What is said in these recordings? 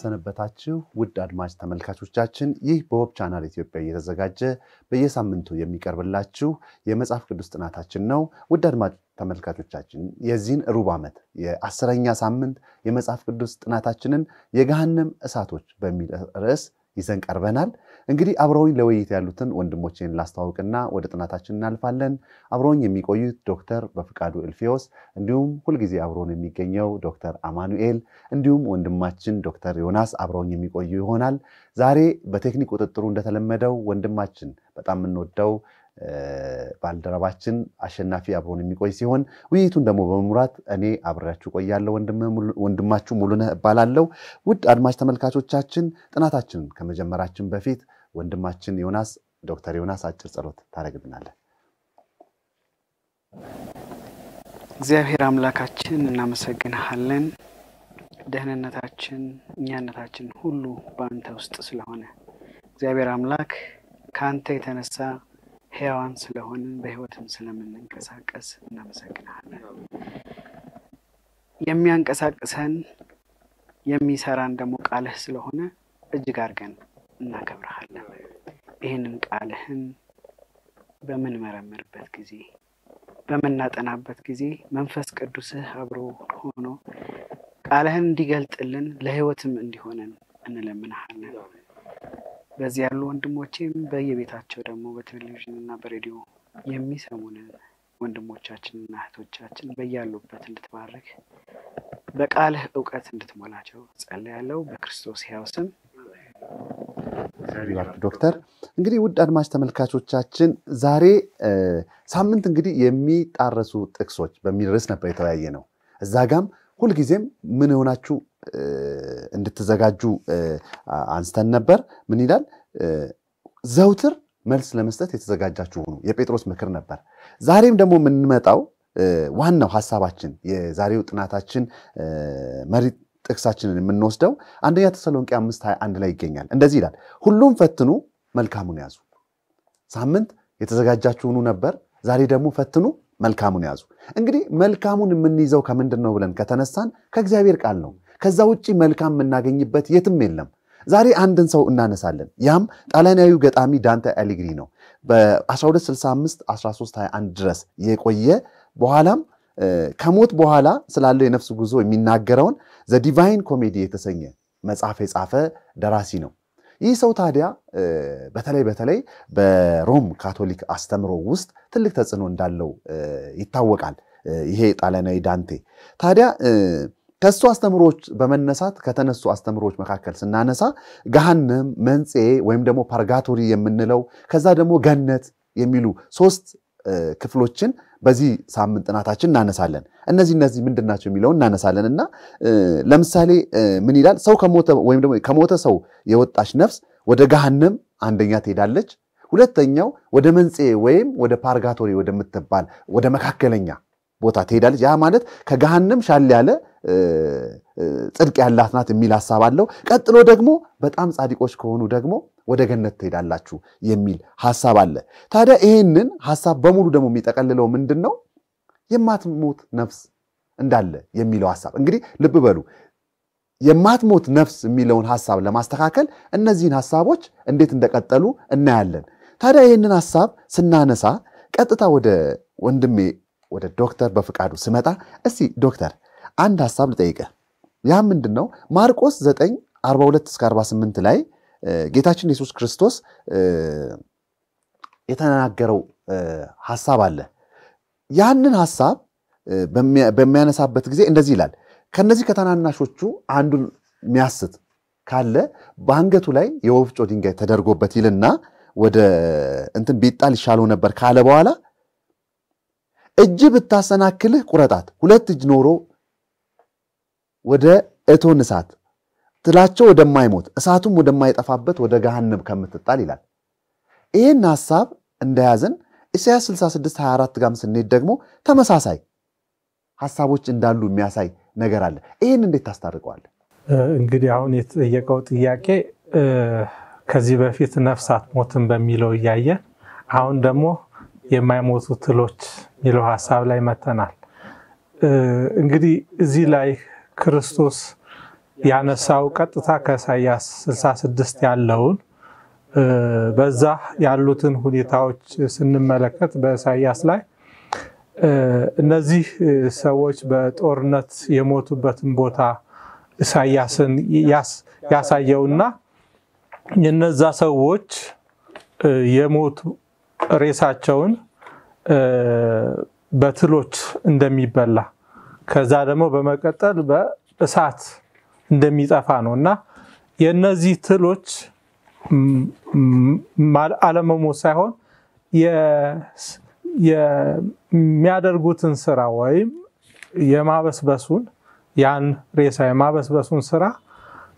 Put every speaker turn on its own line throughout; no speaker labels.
ሰነበታችሁ ውድ አድማጭ ተመልካቾቻችን፣ ይህ በሆፕ ቻናል ኢትዮጵያ እየተዘጋጀ በየሳምንቱ የሚቀርብላችሁ የመጽሐፍ ቅዱስ ጥናታችን ነው። ውድ አድማጭ ተመልካቾቻችን የዚህን ሩብ ዓመት የአስረኛ ሳምንት የመጽሐፍ ቅዱስ ጥናታችንን የገሃነም እሳቶች በሚል ርዕስ ይዘን ቀርበናል። እንግዲህ አብረውኝ ለውይይት ያሉትን ወንድሞቼን ላስተዋውቅና ወደ ጥናታችን እናልፋለን። አብረውኝ የሚቆዩት ዶክተር በፍቃዱ እልፌዎስ እንዲሁም ሁልጊዜ አብረውን የሚገኘው ዶክተር አማኑኤል እንዲሁም ወንድማችን ዶክተር ዮናስ አብረውኝ የሚቆዩ ይሆናል። ዛሬ በቴክኒክ ቁጥጥሩ እንደተለመደው ወንድማችን በጣም የምንወደው ባልደረባችን አሸናፊ አብሮን የሚቆይ ሲሆን ውይይቱን ደግሞ በመምራት እኔ አብሬያችሁ ቆያለሁ። ወንድማችሁ ሙሉነህ እባላለሁ። ውድ አድማጭ ተመልካቾቻችን ጥናታችንን ከመጀመራችን በፊት ወንድማችን ዮናስ ዶክተር ዮናስ አጭር ጸሎት ታደርግልናለህ።
እግዚአብሔር አምላካችን እናመሰግንሃለን። ደህንነታችን፣ እኛነታችን ሁሉ በአንተ ውስጥ ስለሆነ እግዚአብሔር አምላክ ከአንተ የተነሳ ሕያዋን ስለሆንን በሕይወትም ስለምንንቀሳቀስ እናመሰግንሃለን። የሚያንቀሳቅሰን የሚሰራን ደግሞ ቃልህ ስለሆነ እጅግ አድርገን እናከብረሃለን። ይህንን ቃልህን በምንመረምርበት ጊዜ በምናጠናበት ጊዜ መንፈስ ቅዱስህ አብሮ ሆኖ ቃልህን እንዲገልጥልን ለሕይወትም እንዲሆነን እንለምንሃለን። በዚህ ያሉ ወንድሞቼም በየቤታቸው ደግሞ በቴሌቪዥን እና በሬዲዮ የሚሰሙንን ወንድሞቻችንና እህቶቻችን በያሉበት እንድትባርክ በቃልህ እውቀት እንድትሞላቸው ጸልያለሁ። በክርስቶስ ሕያው ስም
ዶክተር እንግዲህ ውድ አድማጭ ተመልካቾቻችን ዛሬ ሳምንት እንግዲህ የሚጣረሱ ጥቅሶች በሚል ርዕስ ነበር የተወያየ ነው። እዛ ጋም ሁልጊዜም ምን የሆናችሁ እንድትዘጋጁ አንስተን ነበር። ምን ይላል? ዘውትር መልስ ለመስጠት የተዘጋጃችሁ ሁኑ የጴጥሮስ ምክር ነበር። ዛሬም ደግሞ የምንመጣው ዋናው ሀሳባችን የዛሬው ጥናታችን መሪ ጥቅሳችንን የምንወስደው አንደኛ ተሰሎንቄ አምስት ሃያ አንድ ላይ ይገኛል። እንደዚህ ይላል፣ ሁሉም ፈትኑ፣ መልካሙን ያዙ። ሳምንት የተዘጋጃችሁ ሁኑ ነበር። ዛሬ ደግሞ ፈትኑ፣ መልካሙን ያዙ። እንግዲህ መልካሙን የምንይዘው ከምንድን ነው ብለን ከተነሳን ከእግዚአብሔር ቃል ነው። ከዛ ውጭ መልካም የምናገኝበት የትም የለም። ዛሬ አንድን ሰው እናነሳለን። ያም ጣሊያናዊው ገጣሚ ዳንተ አሊግሪ ነው። በ1265 1321 ድረስ የቆየ በኋላም ከሞት በኋላ ስላለው የነፍስ ጉዞ የሚናገረውን The Divine Comedy የተሰኘ መጽሐፍ የጻፈ ደራሲ ነው። ይህ ሰው ታዲያ በተለይ በተለይ በሮም ካቶሊክ አስተምሮ ውስጥ ትልቅ ተጽዕኖ እንዳለው ይታወቃል። ይሄ ጣሊያናዊ ዳንቴ ታዲያ ከእሱ አስተምሮች በመነሳት ከተነሱ አስተምሮች መካከል ስናነሳ ገሃነም፣ መንጽሔ ወይም ደግሞ purgatory የምንለው ከዛ ደግሞ ገነት የሚሉ ሶስት ክፍሎችን በዚህ ሳምንት ጥናታችን እናነሳለን። እነዚህ እነዚህ ምንድን ናቸው የሚለውን እናነሳለን እና ለምሳሌ ምን ይላል? ሰው ከሞተ ወይም ደግሞ ከሞተ ሰው የወጣች ነፍስ ወደ ገሃነም አንደኛ ትሄዳለች። ሁለተኛው ወደ መንጽሔ ወይም ወደ purgatory ወደምትባል ወደ መካከለኛ ቦታ ትሄዳለች። ያ ማለት ከገሃነም ሻል ያለ ጽድቅ ያላት ናት የሚል ሀሳብ አለው። ቀጥሎ ደግሞ በጣም ጻድቆች ከሆኑ ደግሞ ወደ ገነት ትሄዳላችሁ የሚል ሀሳብ አለ። ታዲያ ይህንን ሀሳብ በሙሉ ደግሞ የሚጠቀልለው ምንድን ነው? የማትሞት ነፍስ እንዳለ የሚለው ሀሳብ እንግዲህ ልብ በሉ የማትሞት ነፍስ የሚለውን ሀሳብ ለማስተካከል እነዚህን ሀሳቦች እንዴት እንደቀጠሉ እናያለን። ታዲያ ይህንን ሀሳብ ስናነሳ ቀጥታ ወደ ወንድሜ ወደ ዶክተር በፍቃዱ ስመጣ እስቲ ዶክተር አንድ ሀሳብ ልጠይቅህ። ያ ምንድን ነው? ማርቆስ 9 42 እስከ 48 ላይ ጌታችን ኢየሱስ ክርስቶስ የተናገረው ሀሳብ አለ። ያንን ሀሳብ በሚያነሳበት ጊዜ እንደዚህ ይላል። ከነዚህ ከተናናሾቹ አንዱን የሚያስት ካለ በአንገቱ ላይ የወፍጮ ድንጋይ ተደርጎበት ይልና ወደ እንትን ቢጣል ይሻለው ነበር ካለ በኋላ እጅ ብታሰናክልህ ቁረጣት፣ ሁለት እጅ ኖሮ ወደ እቶን እሳት ትላቸው ወደማይሞት እሳቱም ወደማይጠፋበት ወደ ገሃነም ከምትጣል ይላል። ይህን ሀሳብ እንደያዝን ኢሳያስ 66 24 ጋም ስንሄድ ደግሞ ተመሳሳይ ሀሳቦች እንዳሉ የሚያሳይ ነገር አለ። ይህን እንዴት ታስታርቀዋለህ?
እንግዲህ አሁን የተጠየቀው ጥያቄ ከዚህ በፊት ነፍስ አትሞትም በሚለው እያየን አሁን ደግሞ የማይሞቱ ትሎች የሚለው ሀሳብ ላይ መተናል። እንግዲህ እዚህ ላይ ክርስቶስ ያነሳው ቀጥታ ከኢሳያስ 66 ያለውን በዛ ያሉትን ሁኔታዎች ስንመለከት በኢሳያስ ላይ እነዚህ ሰዎች በጦርነት የሞቱበትን ቦታ ኢሳያስን ያሳየውና የነዛ ሰዎች የሞቱ ሬሳቸውን በትሎች እንደሚበላ ከዛ ደግሞ በመቀጠል በእሳት እንደሚጠፋ ነው እና የነዚህ ትሎች አለመሞት ሳይሆን የሚያደርጉትን ስራ ወይም የማበስበሱን ያን ሬሳ የማበስበሱን ስራ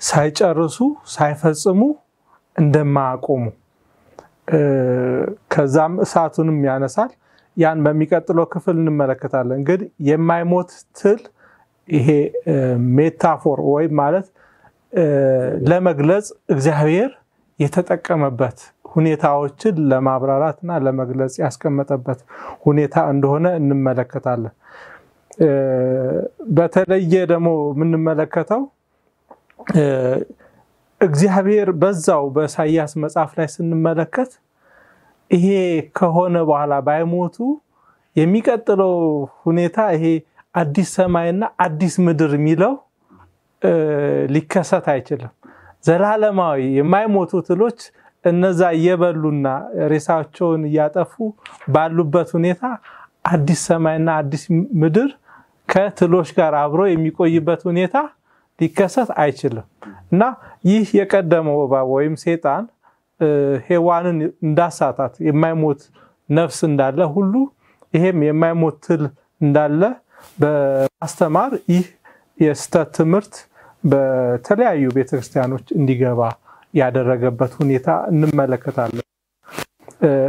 ሳይጨርሱ ሳይፈጽሙ እንደማያቆሙ ከዛም እሳቱንም ያነሳል። ያን በሚቀጥለው ክፍል እንመለከታለን። እንግዲህ የማይሞት ትል ይሄ metaphor ወይም ማለት ለመግለጽ እግዚአብሔር የተጠቀመበት ሁኔታዎችን ለማብራራት እና ለመግለጽ ያስቀመጠበት ሁኔታ እንደሆነ እንመለከታለን። በተለየ ደግሞ የምንመለከተው እግዚአብሔር በዛው በኢሳያስ መጽሐፍ ላይ ስንመለከት ይሄ ከሆነ በኋላ ባይሞቱ የሚቀጥለው ሁኔታ ይሄ አዲስ ሰማይና አዲስ ምድር የሚለው ሊከሰት አይችልም። ዘላለማዊ የማይሞቱ ትሎች እነዛ እየበሉና ሬሳቸውን እያጠፉ ባሉበት ሁኔታ አዲስ ሰማይና አዲስ ምድር ከትሎች ጋር አብሮ የሚቆይበት ሁኔታ ሊከሰት አይችልም እና ይህ የቀደመው እባብ ወይም ሴጣን ሔዋንን እንዳሳታት የማይሞት ነፍስ እንዳለ ሁሉ ይሄም የማይሞት ትል እንዳለ በማስተማር ይህ የስተት ትምህርት በተለያዩ ቤተክርስቲያኖች እንዲገባ ያደረገበት ሁኔታ እንመለከታለን።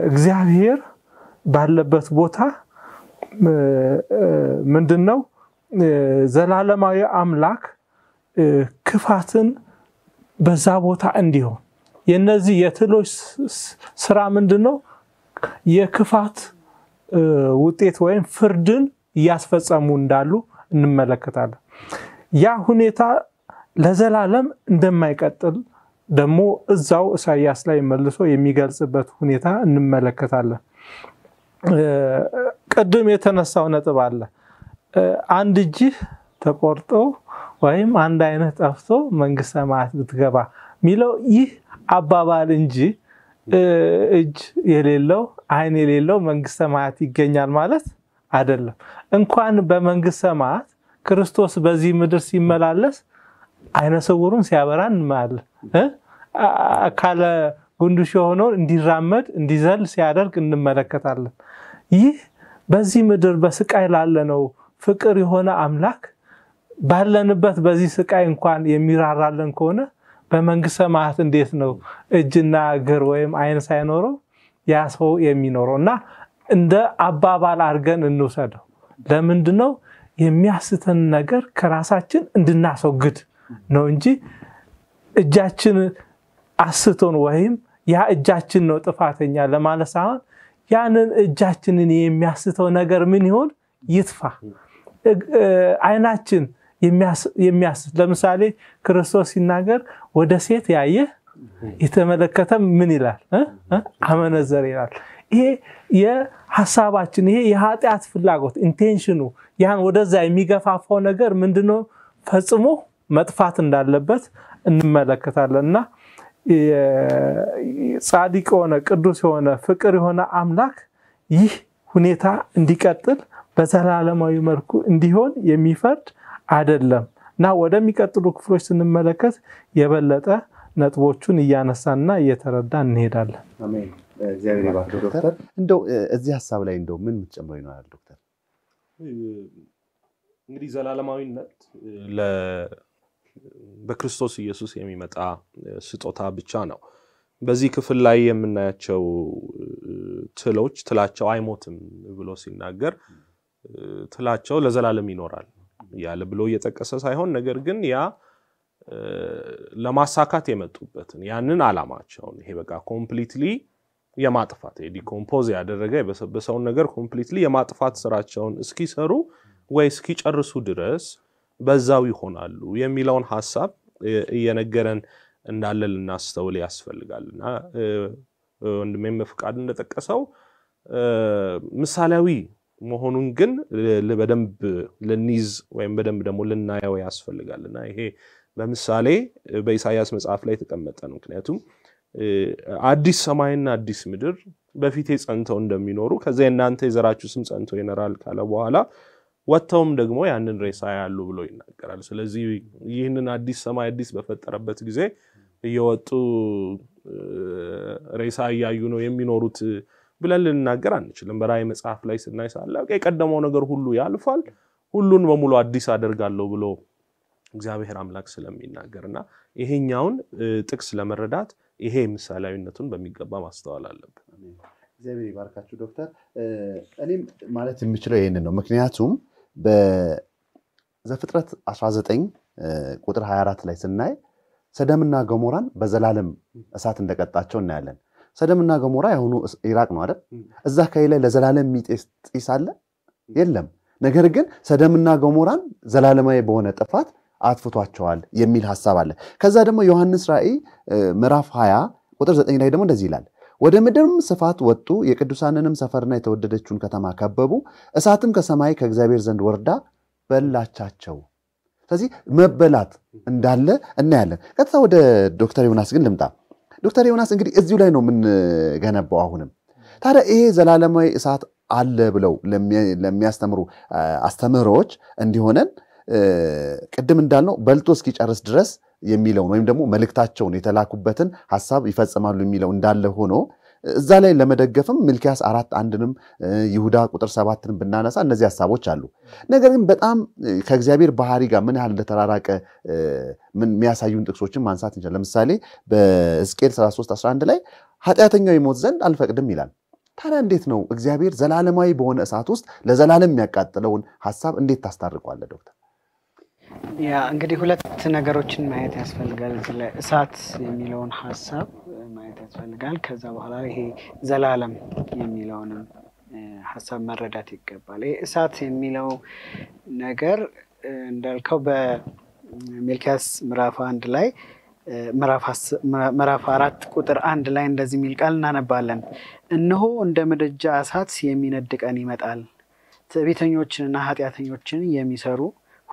እግዚአብሔር ባለበት ቦታ ምንድን ነው ዘላለማዊ አምላክ ክፋትን በዛ ቦታ እንዲሆን የነዚህ የትሎች ስራ ምንድን ነው? የክፋት ውጤት ወይም ፍርድን እያስፈጸሙ እንዳሉ እንመለከታለን። ያ ሁኔታ ለዘላለም እንደማይቀጥል ደግሞ እዛው ኢሳያስ ላይ መልሶ የሚገልጽበት ሁኔታ እንመለከታለን። ቅድም የተነሳው ነጥብ አለ። አንድ እጅህ ተቆርጦ ወይም አንድ አይነት ጠፍቶ መንግስተ ሰማያት ብትገባ የሚለው ይህ አባባል እንጂ እጅ የሌለው አይን የሌለው መንግስተ ሰማያት ይገኛል ማለት አይደለም። እንኳን በመንግስተ ሰማያት ክርስቶስ በዚህ ምድር ሲመላለስ አይነ ስውሩን ሲያበራ እንማለን። ካለ ጉንዱሽ የሆነውን እንዲራመድ እንዲዘል ሲያደርግ እንመለከታለን። ይህ በዚህ ምድር በስቃይ ላለነው ፍቅር የሆነ አምላክ ባለንበት በዚህ ስቃይ እንኳን የሚራራለን ከሆነ በመንግስተ ሰማያት እንዴት ነው እጅና እግር ወይም አይን ሳይኖረው ያ ሰው የሚኖረው? እና እንደ አባባል አድርገን እንውሰደው። ለምንድን ነው የሚያስተን ነገር ከራሳችን እንድናስወግድ ነው እንጂ እጃችን አስቶን ወይም ያ እጃችን ነው ጥፋተኛ ለማለት ሳይሆን ያንን እጃችንን የሚያስተው ነገር ምን ይሆን ይጥፋ። አይናችን የሚያስት ለምሳሌ ክርስቶስ ሲናገር ወደ ሴት ያየ የተመለከተ ምን ይላል? አመነዘር ይላል። ይሄ የሀሳባችን ይሄ የኃጢአት ፍላጎት intention ኑ ያን ወደዛ የሚገፋፋው ነገር ምንድነው? ፈጽሞ መጥፋት እንዳለበት እንመለከታለን እና ጻድቅ የሆነ ቅዱስ የሆነ ፍቅር የሆነ አምላክ ይህ ሁኔታ እንዲቀጥል በዘላለማዊ መልኩ እንዲሆን የሚፈርድ አይደለም እና ወደሚቀጥሉ ክፍሎች ስንመለከት የበለጠ ነጥቦቹን እያነሳንና እየተረዳን እንሄዳለን።
ዶክተር እንደው እዚህ ሀሳብ ላይ እንደው ምን የምትጨምረው ይኖራል ዶክተር?
እንግዲህ ዘላለማዊነት በክርስቶስ ኢየሱስ የሚመጣ ስጦታ ብቻ ነው። በዚህ ክፍል ላይ የምናያቸው ትሎች ትላቸው አይሞትም ብሎ ሲናገር ትላቸው ለዘላለም ይኖራል ያለ ብሎ እየጠቀሰ ሳይሆን ነገር ግን ያ ለማሳካት የመጡበትን ያንን አላማቸውን ይሄ በቃ completely የማጥፋት decompose ያደረገ የበሰበሰውን ነገር completely የማጥፋት ስራቸውን እስኪሰሩ ወይ እስኪጨርሱ ድረስ በዛው ይሆናሉ የሚለውን ሀሳብ እየነገረን እንዳለ ልናስተውል ያስፈልጋል እና ወንድሜም በፍቃድ እንደጠቀሰው ምሳሌያዊ መሆኑን ግን በደንብ ልንይዝ ወይም በደንብ ደግሞ ልናየው ያስፈልጋል እና ይሄ በምሳሌ በኢሳያስ መጽሐፍ ላይ የተቀመጠ ነው። ምክንያቱም አዲስ ሰማይና አዲስ ምድር በፊቴ ጸንተው እንደሚኖሩ ከዚያ የእናንተ የዘራችሁ ስም ጸንቶ ይኖራል ካለ በኋላ ወጥተውም ደግሞ ያንን ሬሳ ያሉ ብሎ ይናገራል። ስለዚህ ይህንን አዲስ ሰማይ አዲስ በፈጠረበት ጊዜ እየወጡ ሬሳ እያዩ ነው የሚኖሩት ብለን ልንናገር አንችልም። በራእይ መጽሐፍ ላይ ስናይ ሳለ የቀደመው ነገር ሁሉ ያልፋል፣ ሁሉን በሙሉ አዲስ አደርጋለሁ ብሎ እግዚአብሔር አምላክ ስለሚናገር እና ይሄኛውን ጥቅስ ለመረዳት ይሄ ምሳሌያዊነቱን በሚገባ ማስተዋል አለብን።
እግዚአብሔር ይባርካችሁ ዶክተር። እኔም ማለት የምችለው ይህንን ነው። ምክንያቱም በዘፍጥረት 19 ቁጥር 24 ላይ ስናይ ሰደምና ገሞራን በዘላለም እሳት እንደቀጣቸው እናያለን። ሰደምና ገሞራ የሆኑ ኢራቅ ነው አይደል? እዛ አካባቢ ላይ ለዘላለም የሚጤስ ጢስ አለ የለም። ነገር ግን ሰደምና ገሞራን ዘላለማዊ በሆነ ጥፋት አጥፍቷቸዋል የሚል ሀሳብ አለ። ከዛ ደግሞ ዮሐንስ ራእይ ምዕራፍ 20 ቁጥር 9 ላይ ደግሞ እንደዚህ ይላል ወደ ምድርም ስፋት ወጡ፣ የቅዱሳንንም ሰፈርና የተወደደችውን ከተማ ከበቡ፣ እሳትም ከሰማይ ከእግዚአብሔር ዘንድ ወርዳ በላቻቸው። ስለዚህ መበላት እንዳለ እናያለን። ቀጥታ ወደ ዶክተር ዮናስ ግን ልምጣ። ዶክተር ዮናስ እንግዲህ እዚሁ ላይ ነው የምንገነባው። አሁንም ታዲያ ይሄ ዘላለማዊ እሳት አለ ብለው ለሚያስተምሩ አስተምህሮዎች እንዲሆነን ቅድም እንዳልነው በልቶ እስኪጨርስ ድረስ የሚለውን ወይም ደግሞ መልእክታቸውን የተላኩበትን ሀሳብ ይፈጽማሉ የሚለው እንዳለ ሆኖ እዛ ላይ ለመደገፍም ሚልኪያስ አራት አንድንም ይሁዳ ቁጥር ሰባትን ብናነሳ እነዚህ ሀሳቦች አሉ። ነገር ግን በጣም ከእግዚአብሔር ባህሪ ጋር ምን ያህል እንደተራራቀ የሚያሳዩን ጥቅሶችን ማንሳት እንችላል። ለምሳሌ በሕዝቅኤል 33 11 ላይ ኃጢአተኛው ይሞት ዘንድ አልፈቅድም ይላል። ታዲያ እንዴት ነው እግዚአብሔር ዘላለማዊ በሆነ እሳት ውስጥ ለዘላለም የሚያቃጥለውን ሀሳብ እንዴት ታስታርቋለ ዶክተር?
ያ እንግዲህ ሁለት ነገሮችን ማየት ያስፈልጋል። ላይ እሳት የሚለውን ሀሳብ ማየት ያስፈልጋል። ከዛ በኋላ ይሄ ዘላለም የሚለውንም ሀሳብ መረዳት ይገባል። ይሄ እሳት የሚለው ነገር እንዳልከው በሚልኪያስ ምዕራፍ አንድ ላይ ምዕራፍ አራት ቁጥር አንድ ላይ እንደዚህ የሚል ቃል እናነባለን። እነሆ እንደ ምድጃ እሳት የሚነድ ቀን ይመጣል፣ ትዕቢተኞችንና ኃጢአተኞችን የሚሰሩ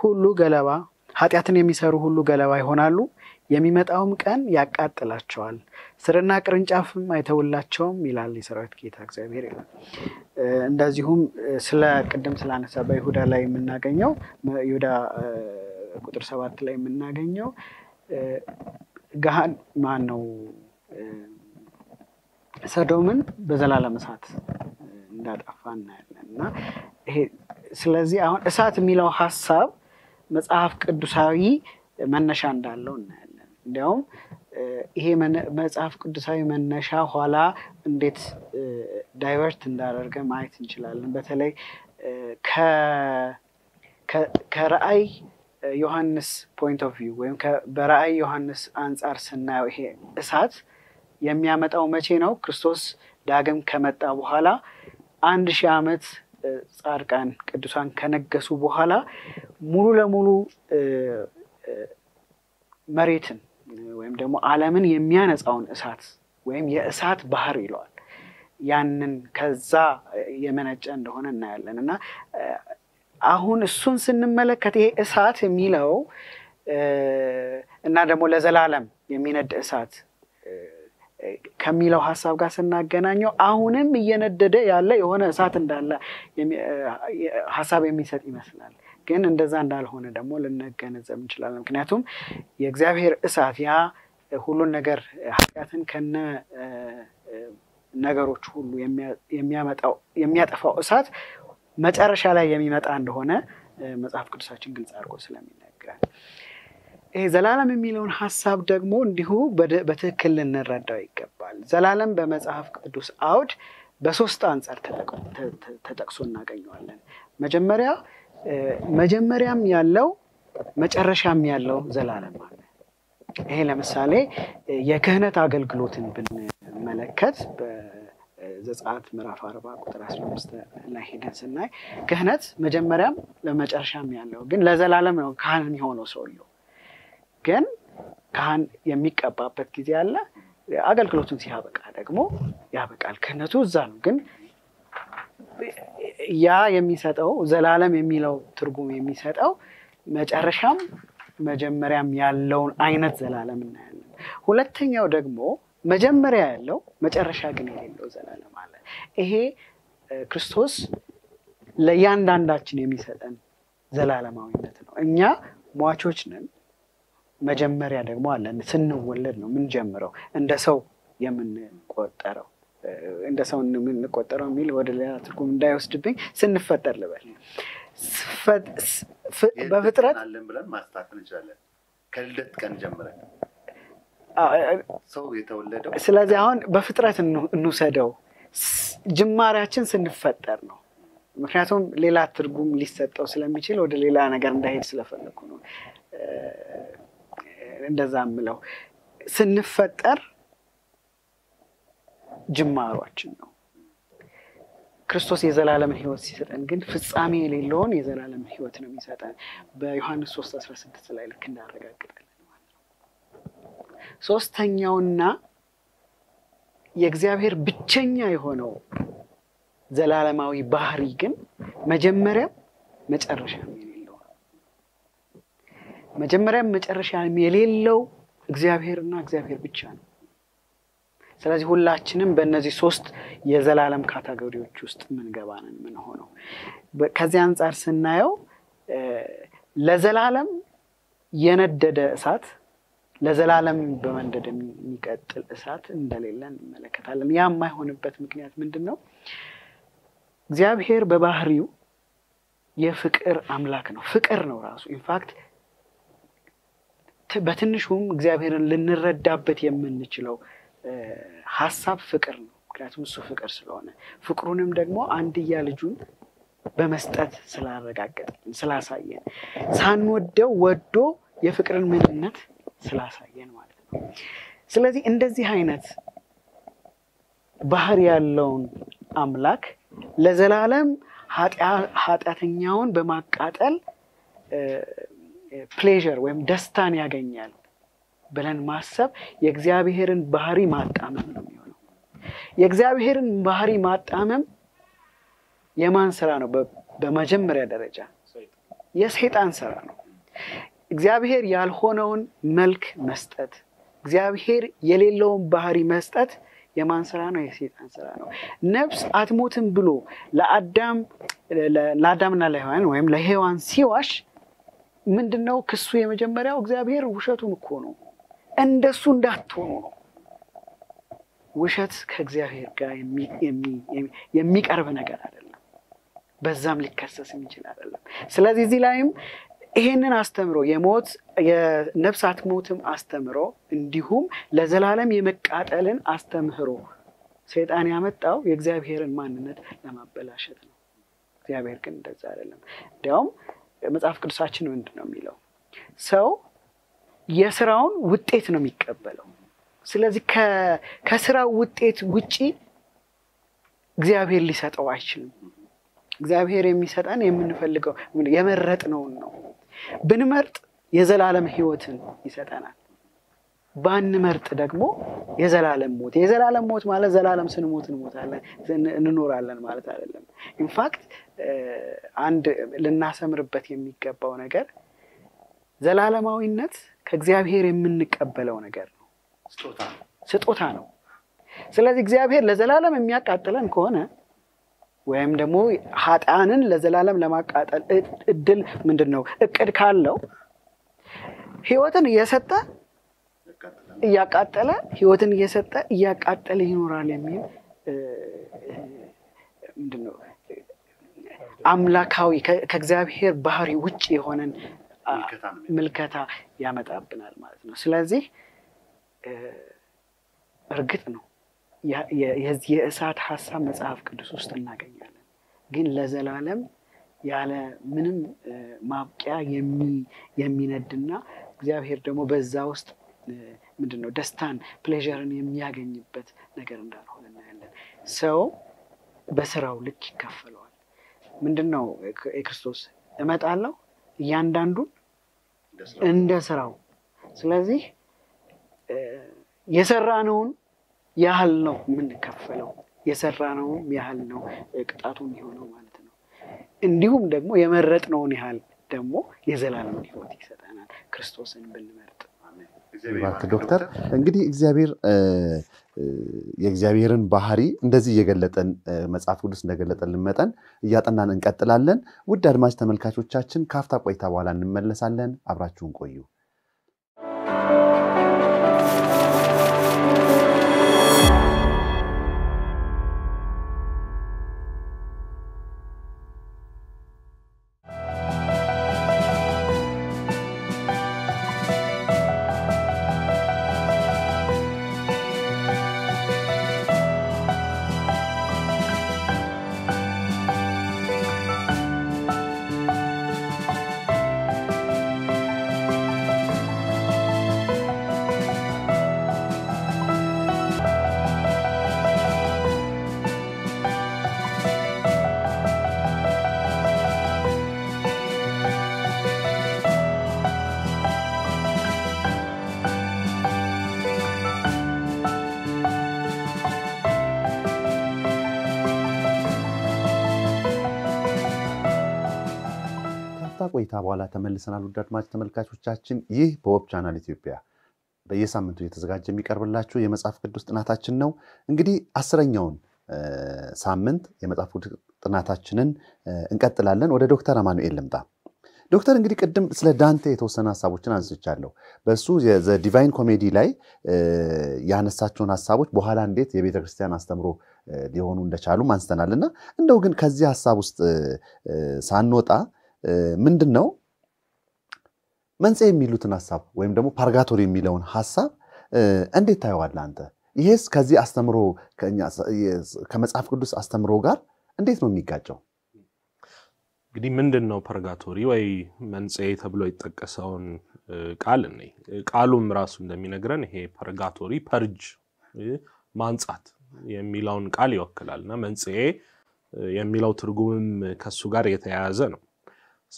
ሁሉ ገለባ ኃጢአትን የሚሰሩ ሁሉ ገለባ ይሆናሉ። የሚመጣውም ቀን ያቃጥላቸዋል፣ ስርና ቅርንጫፍም አይተውላቸውም ይላል የሰራዊት ጌታ እግዚአብሔር ይላል። እንደዚሁም ስለ ቅድም ስላነሳ በይሁዳ ላይ የምናገኘው ይሁዳ ቁጥር ሰባት ላይ የምናገኘው ገሃን ማን ነው ሰዶምን በዘላለም እሳት እንዳጠፋ እናያለን እና ስለዚህ አሁን እሳት የሚለው ሀሳብ መጽሐፍ ቅዱሳዊ መነሻ እንዳለው እናያለን። እንዲያውም ይሄ መጽሐፍ ቅዱሳዊ መነሻ ኋላ እንዴት divert እንዳደረገ ማየት እንችላለን። በተለይ ከራእይ ዮሐንስ point of view ወይም በራእይ ዮሐንስ አንጻር ስናየው ይሄ እሳት የሚያመጣው መቼ ነው? ክርስቶስ ዳግም ከመጣ በኋላ አንድ ሺህ ዓመት ጻድቃን ቅዱሳን ከነገሱ በኋላ ሙሉ ለሙሉ መሬትን ወይም ደግሞ ዓለምን የሚያነጻውን እሳት ወይም የእሳት ባህር ይለዋል። ያንን ከዛ የመነጨ እንደሆነ እናያለን እና አሁን እሱን ስንመለከት ይሄ እሳት የሚለው እና ደግሞ ለዘላለም የሚነድ እሳት ከሚለው ሀሳብ ጋር ስናገናኘው አሁንም እየነደደ ያለ የሆነ እሳት እንዳለ ሀሳብ የሚሰጥ ይመስላል። ግን እንደዛ እንዳልሆነ ደግሞ ልንገነዘብ እንችላለን። ምክንያቱም የእግዚአብሔር እሳት ያ ሁሉን ነገር ኃጢአትን ከነ ነገሮች ሁሉ የሚያመጣው የሚያጠፋው እሳት መጨረሻ ላይ የሚመጣ እንደሆነ መጽሐፍ ቅዱሳችን ግልጽ አድርጎ ስለሚነግረን ይሄ ዘላለም የሚለውን ሀሳብ ደግሞ እንዲሁ በትክክል ልንረዳው ይገባል። ዘላለም በመጽሐፍ ቅዱስ አውድ በሶስት አንጻር ተጠቅሶ እናገኘዋለን። መጀመሪያ መጀመሪያም ያለው መጨረሻም ያለው ዘላለም አለ። ይሄ ለምሳሌ የክህነት አገልግሎትን ብንመለከት በዘጸአት ምዕራፍ አርባ ቁጥር አስራ አምስት ላይ ሄደን ስናይ ክህነት መጀመሪያም ለመጨረሻም ያለው ግን ለዘላለም ነው ካህን የሚሆነው ሰውየው ግን ካህን የሚቀባበት ጊዜ አለ። አገልግሎቱን ሲያበቃ ደግሞ ያበቃል። ክህነቱ እዛ ነው። ግን ያ የሚሰጠው ዘላለም የሚለው ትርጉም የሚሰጠው መጨረሻም መጀመሪያም ያለውን አይነት ዘላለም እናያለን። ሁለተኛው ደግሞ መጀመሪያ ያለው መጨረሻ ግን የሌለው ዘላለም አለ። ይሄ ክርስቶስ ለእያንዳንዳችን የሚሰጠን ዘላለማዊነት ነው። እኛ ሟቾች ነን። መጀመሪያ ደግሞ አለን። ስንወለድ ነው የምንጀምረው እንደ ሰው የምንቆጠረው እንደ ሰው የምንቆጠረው የሚል ወደ ሌላ ትርጉም እንዳይወስድብኝ ስንፈጠር ልበል በፍጥረት
ብለን ማስተካከል እንችላለን። ከልደት ቀን ጀምረን ሰው የተወለደው
ስለዚህ አሁን በፍጥረት እንውሰደው። ጅማሬያችን ስንፈጠር ነው። ምክንያቱም ሌላ ትርጉም ሊሰጠው ስለሚችል ወደ ሌላ ነገር እንዳሄድ ስለፈለግኩ ነው እንደዛ ምለው። ስንፈጠር ጅማሯችን ነው። ክርስቶስ የዘላለምን ሕይወት ሲሰጠን ግን ፍጻሜ የሌለውን የዘላለምን ሕይወት ነው የሚሰጠን። በዮሐንስ 3 16 ላይ ልክ እንዳረጋግጣለን ማለት ነው። ሶስተኛውና የእግዚአብሔር ብቸኛ የሆነው ዘላለማዊ ባህሪ ግን መጀመሪያም መጨረሻም መጀመሪያም መጨረሻም የሌለው እግዚአብሔርና እግዚአብሔር ብቻ ነው። ስለዚህ ሁላችንም በእነዚህ ሶስት የዘላለም category ዎች ውስጥ የምንገባ ነን የምንሆነው። ከዚህ አንጻር ስናየው ለዘላለም የነደደ እሳት ለዘላለም በመንደድ የሚቀጥል እሳት እንደሌለ እንመለከታለን። ያ የማይሆንበት ምክንያት ምንድን ነው? እግዚአብሔር በባህሪው የፍቅር አምላክ ነው። ፍቅር ነው ራሱ። in fact በትንሹም እግዚአብሔርን ልንረዳበት የምንችለው ሀሳብ ፍቅር ነው። ምክንያቱም እሱ ፍቅር ስለሆነ ፍቅሩንም ደግሞ አንድያ ልጁን በመስጠት ስላረጋገጠልን ስላሳየን፣ ሳንወደው ወዶ የፍቅርን ምንነት ስላሳየን ማለት ነው። ስለዚህ እንደዚህ አይነት ባህሪ ያለውን አምላክ ለዘላለም ኃጢአተኛውን በማቃጠል ፕሌዥር ወይም ደስታን ያገኛል ብለን ማሰብ የእግዚአብሔርን ባህሪ ማጣመም ነው የሚሆነው። የእግዚአብሔርን ባህሪ ማጣመም የማን ስራ ነው? በመጀመሪያ ደረጃ የሰይጣን ስራ ነው። እግዚአብሔር ያልሆነውን መልክ መስጠት፣ እግዚአብሔር የሌለውን ባህሪ መስጠት የማን ስራ ነው? የሰይጣን ስራ ነው። ነፍስ አትሞትም ብሎ ለአዳም ለአዳምና ለሔዋን ወይም ለሔዋን ሲዋሽ ምንድን ነው ክሱ? የመጀመሪያው እግዚአብሔር ውሸቱን እኮ ነው እንደሱ እንዳትሆኑ ነው። ውሸት ከእግዚአብሔር ጋር የሚቀርብ ነገር አይደለም። በዛም ሊከሰስ የሚችል አይደለም። ስለዚህ እዚህ ላይም ይሄንን አስተምሮ የሞት የነፍስ አትሞትም አስተምሮ እንዲሁም ለዘላለም የመቃጠልን አስተምህሮ ሰይጣን ያመጣው የእግዚአብሔርን ማንነት ለማበላሸት ነው። እግዚአብሔር ግን እንደዛ አይደለም። እንዲያውም መጽሐፍ ቅዱሳችን ምንድን ነው የሚለው? ሰው የስራውን ውጤት ነው የሚቀበለው። ስለዚህ ከስራው ውጤት ውጪ እግዚአብሔር ሊሰጠው አይችልም። እግዚአብሔር የሚሰጠን የምንፈልገው የመረጥነውን ነው። ብንመርጥ የዘላለም ሕይወትን ይሰጠናል። ባንመርጥ ደግሞ የዘላለም ሞት። የዘላለም ሞት ማለት ዘላለም ስንሞት እንሞታለን እንኖራለን ማለት አይደለም። ኢንፋክት አንድ ልናሰምርበት የሚገባው ነገር ዘላለማዊነት ከእግዚአብሔር የምንቀበለው ነገር ነው፣ ስጦታ ነው። ስለዚህ እግዚአብሔር ለዘላለም የሚያቃጥለን ከሆነ ወይም ደግሞ ኃጢአንን ለዘላለም ለማቃጠል እድል ምንድን ነው እቅድ ካለው ህይወትን እየሰጠ እያቃጠለ ህይወትን እየሰጠ እያቃጠለ ይኖራል የሚል ምንድን ነው አምላካዊ ከእግዚአብሔር ባህሪ ውጭ የሆነን ምልከታ ያመጣብናል ማለት ነው። ስለዚህ እርግጥ ነው የዚህ የእሳት ሀሳብ መጽሐፍ ቅዱስ ውስጥ እናገኛለን። ግን ለዘላለም ያለ ምንም ማብቂያ የሚነድና እግዚአብሔር ደግሞ በዛ ውስጥ ምንድን ነው ደስታን ፕሌዥርን የሚያገኝበት ነገር እንዳልሆነ እናያለን። ሰው በስራው ልክ ይከፈለዋል። ምንድን ነው የክርስቶስ እመጣለሁ እያንዳንዱን እንደ ስራው። ስለዚህ የሰራነውን ያህል ነው የምንከፈለው። የሰራነውን ያህል ነው ቅጣቱ የሚሆነው ማለት ነው። እንዲሁም ደግሞ የመረጥነውን ያህል ደግሞ የዘላለምን ሕይወት ይሰጠናል ክርስቶስን ብንመርጥ።
እባክህ ዶክተር እንግዲህ እግዚአብሔር የእግዚአብሔርን ባህሪ እንደዚህ እየገለጠን መጽሐፍ ቅዱስ እንደገለጠልን መጠን እያጠናን እንቀጥላለን። ውድ አድማጭ ተመልካቾቻችን ካፍታ ቆይታ በኋላ እንመለሳለን። አብራችሁን ቆዩ። ቆይታ በኋላ ተመልሰናል። ውድ አድማጭ ተመልካቾቻችን ይህ በ Hope Channel ኢትዮጵያ በየሳምንቱ እየተዘጋጀ የሚቀርብላችሁ የመጽሐፍ ቅዱስ ጥናታችን ነው። እንግዲህ አስረኛውን ሳምንት የመጽሐፍ ቅዱስ ጥናታችንን እንቀጥላለን። ወደ ዶክተር አማኑኤል ልምጣ። ዶክተር እንግዲህ ቅድም ስለ ዳንቴ የተወሰነ ሀሳቦችን አንስቻለሁ። በእሱ Divine Comedy ላይ ያነሳቸውን ሀሳቦች በኋላ እንዴት የቤተ ክርስቲያን አስተምሮ ሊሆኑ እንደቻሉም አንስተናል እና እንደው ግን ከዚህ ሀሳብ ውስጥ ሳንወጣ ምንድን ነው መንጽሔ የሚሉትን ሀሳብ ወይም ደግሞ purgatory የሚለውን ሀሳብ እንዴት ታየዋለህ አንተ? ይሄስ ከዚህ አስተምሮ ከመጽሐፍ ቅዱስ አስተምሮ ጋር እንዴት ነው የሚጋጨው?
እንግዲህ ምንድን ነው purgatory ወይ መንጽሔ ተብሎ የጠቀሰውን ቃል እኔ ቃሉም ራሱ እንደሚነግረን ይሄ purgatory purge ማንጻት የሚለውን ቃል ይወክላል እና መንጽሔ የሚለው ትርጉምም ከሱ ጋር የተያያዘ ነው።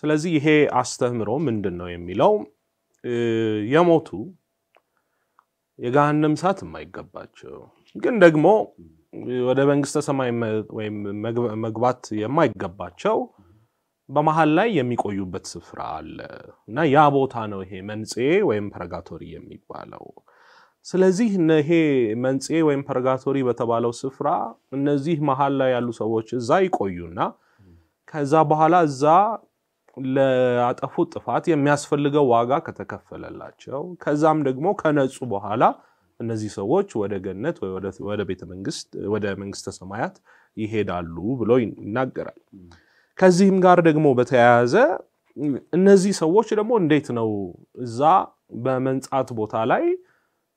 ስለዚህ ይሄ አስተምህሮ ምንድን ነው የሚለው የሞቱ የገሃነም እሳት የማይገባቸው ግን ደግሞ ወደ መንግስተ ሰማይ ወይም መግባት የማይገባቸው በመሀል ላይ የሚቆዩበት ስፍራ አለ እና ያ ቦታ ነው ይሄ መንጽሔ ወይም purgatory የሚባለው። ስለዚህ ይሄ መንጽኤ ወይም ፐርጋቶሪ በተባለው ስፍራ እነዚህ መሀል ላይ ያሉ ሰዎች እዛ ይቆዩና ከዛ በኋላ እዛ ለአጠፉት ጥፋት የሚያስፈልገው ዋጋ ከተከፈለላቸው ከዛም ደግሞ ከነጹ በኋላ እነዚህ ሰዎች ወደ ገነት ወደ ቤተ መንግስት ወደ መንግስተ ሰማያት ይሄዳሉ ብሎ ይናገራል። ከዚህም ጋር ደግሞ በተያያዘ እነዚህ ሰዎች ደግሞ እንዴት ነው እዛ በመንጻት ቦታ ላይ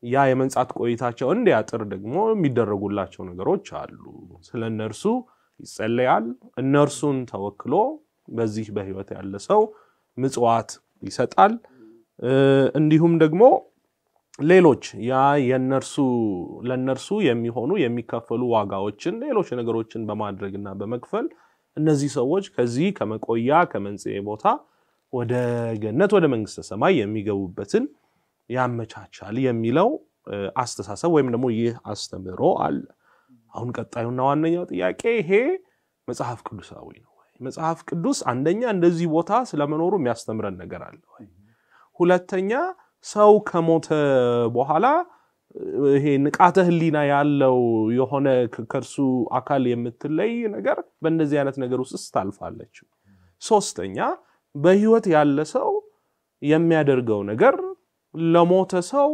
ያ የመንጻት ቆይታቸው እንዲያጥር ደግሞ የሚደረጉላቸው ነገሮች አሉ። ስለ እነርሱ ይጸለያል። እነርሱን ተወክሎ በዚህ በህይወት ያለ ሰው ምጽዋት ይሰጣል። እንዲሁም ደግሞ ሌሎች ያ የነርሱ ለነርሱ የሚሆኑ የሚከፈሉ ዋጋዎችን ሌሎች ነገሮችን በማድረግና በመክፈል እነዚህ ሰዎች ከዚህ ከመቆያ ከመንጽኤ ቦታ ወደ ገነት ወደ መንግስተ ሰማይ የሚገቡበትን ያመቻቻል የሚለው አስተሳሰብ ወይም ደግሞ ይህ አስተምህሮ አለ። አሁን ቀጣዩና ዋነኛው ጥያቄ ይሄ መጽሐፍ ቅዱሳዊ ነው? መጽሐፍ ቅዱስ አንደኛ እንደዚህ ቦታ ስለመኖሩ የሚያስተምረን ነገር አለ ወይ? ሁለተኛ ሰው ከሞተ በኋላ ይሄ ንቃተ ህሊና ያለው የሆነ ከእርሱ አካል የምትለይ ነገር በእንደዚህ አይነት ነገር ውስጥ ታልፋለች። ሶስተኛ በህይወት ያለ ሰው የሚያደርገው ነገር ለሞተ ሰው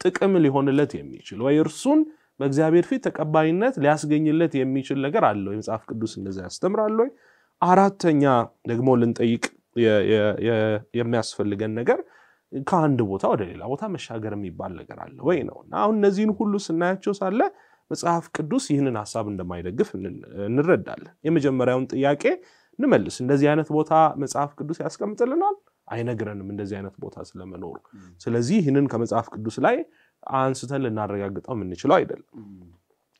ጥቅም ሊሆንለት የሚችል ወይ እርሱን በእግዚአብሔር ፊት ተቀባይነት ሊያስገኝለት የሚችል ነገር አለው የመጽሐፍ ቅዱስ እንደዚያ ያስተምራል ወይ? አራተኛ ደግሞ ልንጠይቅ የሚያስፈልገን ነገር ከአንድ ቦታ ወደ ሌላ ቦታ መሻገር የሚባል ነገር አለ ወይ ነው እና አሁን እነዚህን ሁሉ ስናያቸው ሳለ መጽሐፍ ቅዱስ ይህንን ሀሳብ እንደማይደግፍ እንረዳለን። የመጀመሪያውን ጥያቄ እንመልስ። እንደዚህ አይነት ቦታ መጽሐፍ ቅዱስ ያስቀምጥልናል? አይነግረንም እንደዚህ አይነት ቦታ ስለመኖሩ። ስለዚህ ይህንን ከመጽሐፍ ቅዱስ ላይ አንስተን ልናረጋግጠው የምንችለው አይደለም።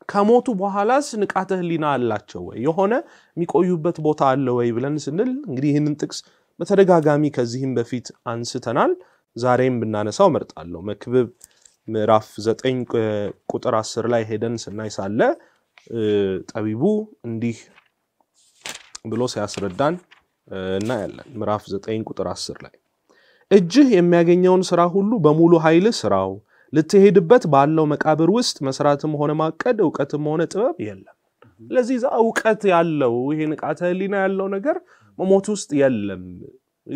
ከሞቱ በኋላስ ንቃተ ህሊና አላቸው ወይ? የሆነ የሚቆዩበት ቦታ አለ ወይ ብለን ስንል እንግዲህ ይህንን ጥቅስ በተደጋጋሚ ከዚህም በፊት አንስተናል። ዛሬም ብናነሳው መርጣለሁ። መክብብ ምዕራፍ ዘጠኝ ቁጥር አስር ላይ ሄደን ስናይ ሳለ ጠቢቡ እንዲህ ብሎ ሲያስረዳን እናያለን። ምዕራፍ ዘጠኝ ቁጥር አስር ላይ እጅህ የሚያገኘውን ስራ ሁሉ በሙሉ ኃይል ስራው፣ ልትሄድበት ባለው መቃብር ውስጥ መስራትም ሆነ ማቀድ እውቀትም ሆነ ጥበብ የለም። ስለዚህ እዛ እውቀት ያለው ይሄ ንቃተ ህሊና ያለው ነገር መሞት ውስጥ የለም።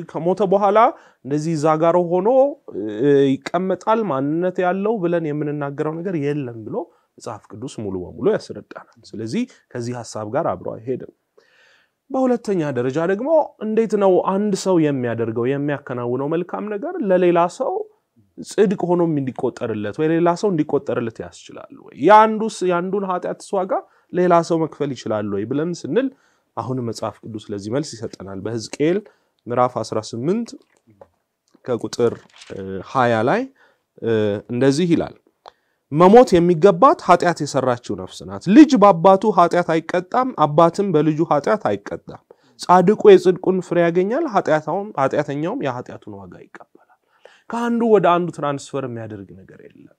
ከሞተ በኋላ እንደዚህ እዛ ጋር ሆኖ ይቀመጣል ማንነት ያለው ብለን የምንናገረው ነገር የለም ብሎ መጽሐፍ ቅዱስ ሙሉ በሙሉ ያስረዳናል። ስለዚህ ከዚህ ሀሳብ ጋር አብሮ አይሄድም። በሁለተኛ ደረጃ ደግሞ እንዴት ነው አንድ ሰው የሚያደርገው የሚያከናውነው መልካም ነገር ለሌላ ሰው ጽድቅ ሆኖ እንዲቆጠርለት ወይ ሌላ ሰው እንዲቆጠርለት ያስችላል ወይ? የአንዱን ኃጢአት ዋጋ ሌላ ሰው መክፈል ይችላል ወይ ብለን ስንል አሁንም መጽሐፍ ቅዱስ ለዚህ መልስ ይሰጠናል። በሕዝቅኤል ምዕራፍ 18 ከቁጥር 20 ላይ እንደዚህ ይላል መሞት የሚገባት ኃጢአት የሰራችው ነፍስ ናት። ልጅ በአባቱ ኃጢአት አይቀጣም፣ አባትም በልጁ ኃጢአት አይቀጣም። ጻድቁ የጽድቁን ፍሬ ያገኛል፣ ኃጢአተኛውም የኃጢአቱን ዋጋ ይቀበላል። ከአንዱ ወደ አንዱ transfer የሚያደርግ ነገር የለም።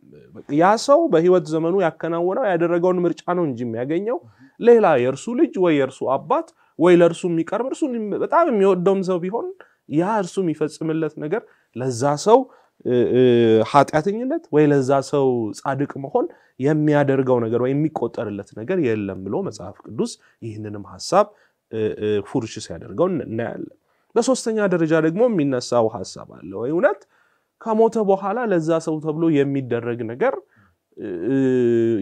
ያ ሰው በህይወት ዘመኑ ያከናወነው ያደረገውን ምርጫ ነው እንጂ የሚያገኘው ሌላ የእርሱ ልጅ ወይ የእርሱ አባት ወይ ለእርሱ የሚቀርብ እርሱ በጣም የሚወደውም ሰው ቢሆን ያ እርሱ የሚፈጽምለት ነገር ለዛ ሰው ኃጢአተኝነት ወይ ለዛ ሰው ጻድቅ መሆን የሚያደርገው ነገር ወይ የሚቆጠርለት ነገር የለም ብሎ መጽሐፍ ቅዱስ ይህንንም ሀሳብ ፉርሽ ሲያደርገው እናያለን። በሶስተኛ ደረጃ ደግሞ የሚነሳው ሀሳብ አለ ወይ እውነት ከሞተ በኋላ ለዛ ሰው ተብሎ የሚደረግ ነገር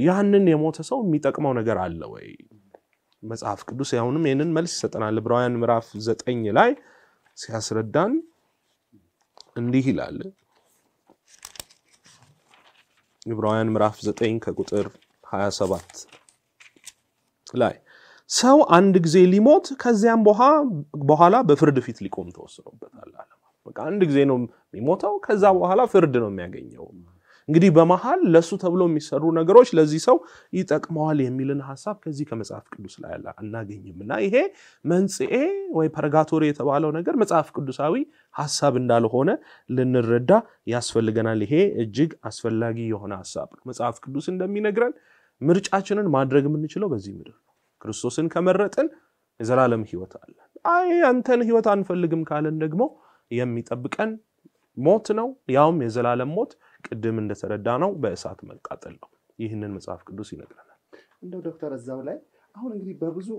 ያንን የሞተ ሰው የሚጠቅመው ነገር አለ ወይ? መጽሐፍ ቅዱስ አሁንም ይህንን መልስ ይሰጠናል። ዕብራውያን ምዕራፍ ዘጠኝ ላይ ሲያስረዳን እንዲህ ይላል። ዕብራውያን ምዕራፍ 9 ከቁጥር 27 ላይ ሰው አንድ ጊዜ ሊሞት ከዚያም በኋላ በፍርድ ፊት ሊቆም ተወስኖበታል አለ። በቃ አንድ ጊዜ ነው የሚሞተው፣ ከዛ በኋላ ፍርድ ነው የሚያገኘው። እንግዲህ በመሃል ለእሱ ተብሎ የሚሰሩ ነገሮች ለዚህ ሰው ይጠቅመዋል የሚልን ሀሳብ ከዚህ ከመጽሐፍ ቅዱስ ላይ አናገኝም እና ይሄ መንጽሔ ወይ purgatory የተባለው ነገር መጽሐፍ ቅዱሳዊ ሀሳብ እንዳልሆነ ልንረዳ ያስፈልገናል። ይሄ እጅግ አስፈላጊ የሆነ ሀሳብ ነው። መጽሐፍ ቅዱስ እንደሚነግረን ምርጫችንን ማድረግ የምንችለው በዚህ ምድር ነው። ክርስቶስን ከመረጥን የዘላለም ሕይወት አለን። አይ አንተን ሕይወት አንፈልግም ካለን ደግሞ የሚጠብቀን ሞት ነው፣ ያውም የዘላለም ሞት ቅድም እንደተረዳ ነው በእሳት መቃጠል ነው። ይህንን መጽሐፍ ቅዱስ ይነግረናል።
እንደው ዶክተር እዛው ላይ አሁን እንግዲህ በብዙ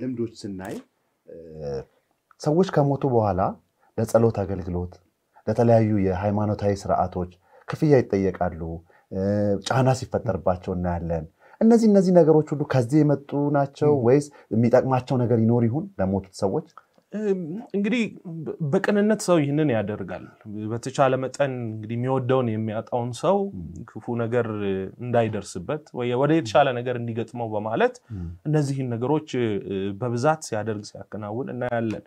ልምዶች ስናይ ሰዎች ከሞቱ በኋላ ለጸሎት አገልግሎት፣ ለተለያዩ የሃይማኖታዊ ስርዓቶች ክፍያ ይጠየቃሉ። ጫና ሲፈጠርባቸው እናያለን። እነዚህ እነዚህ ነገሮች ሁሉ ከዚህ የመጡ ናቸው ወይስ የሚጠቅማቸው ነገር ይኖር ይሁን ለሞቱት ሰዎች?
እንግዲህ በቅንነት ሰው ይህንን ያደርጋል። በተቻለ መጠን እንግዲህ የሚወደውን የሚያጣውን ሰው ክፉ ነገር እንዳይደርስበት ወይ ወደ የተሻለ ነገር እንዲገጥመው በማለት እነዚህን ነገሮች በብዛት ሲያደርግ ሲያከናውን እናያለን።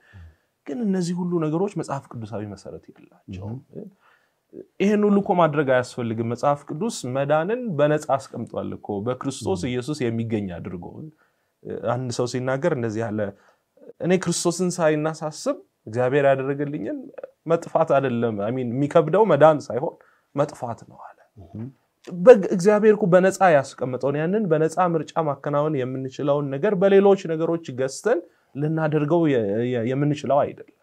ግን እነዚህ ሁሉ ነገሮች መጽሐፍ ቅዱሳዊ መሰረት የላቸውም። ይህን ሁሉ እኮ ማድረግ አያስፈልግም። መጽሐፍ ቅዱስ መዳንን በነፃ አስቀምጧል እኮ በክርስቶስ ኢየሱስ የሚገኝ አድርጎ አንድ ሰው ሲናገር እንደዚህ ያለ እኔ ክርስቶስን ሳይና ሳስብ እግዚአብሔር ያደረገልኝን መጥፋት አይደለም የሚከብደው መዳን ሳይሆን መጥፋት ነው አለ። እግዚአብሔር እኮ በነፃ ያስቀምጠውን ያንን በነፃ ምርጫ ማከናወን የምንችለውን ነገር በሌሎች ነገሮች ገዝተን ልናደርገው የምንችለው አይደለም።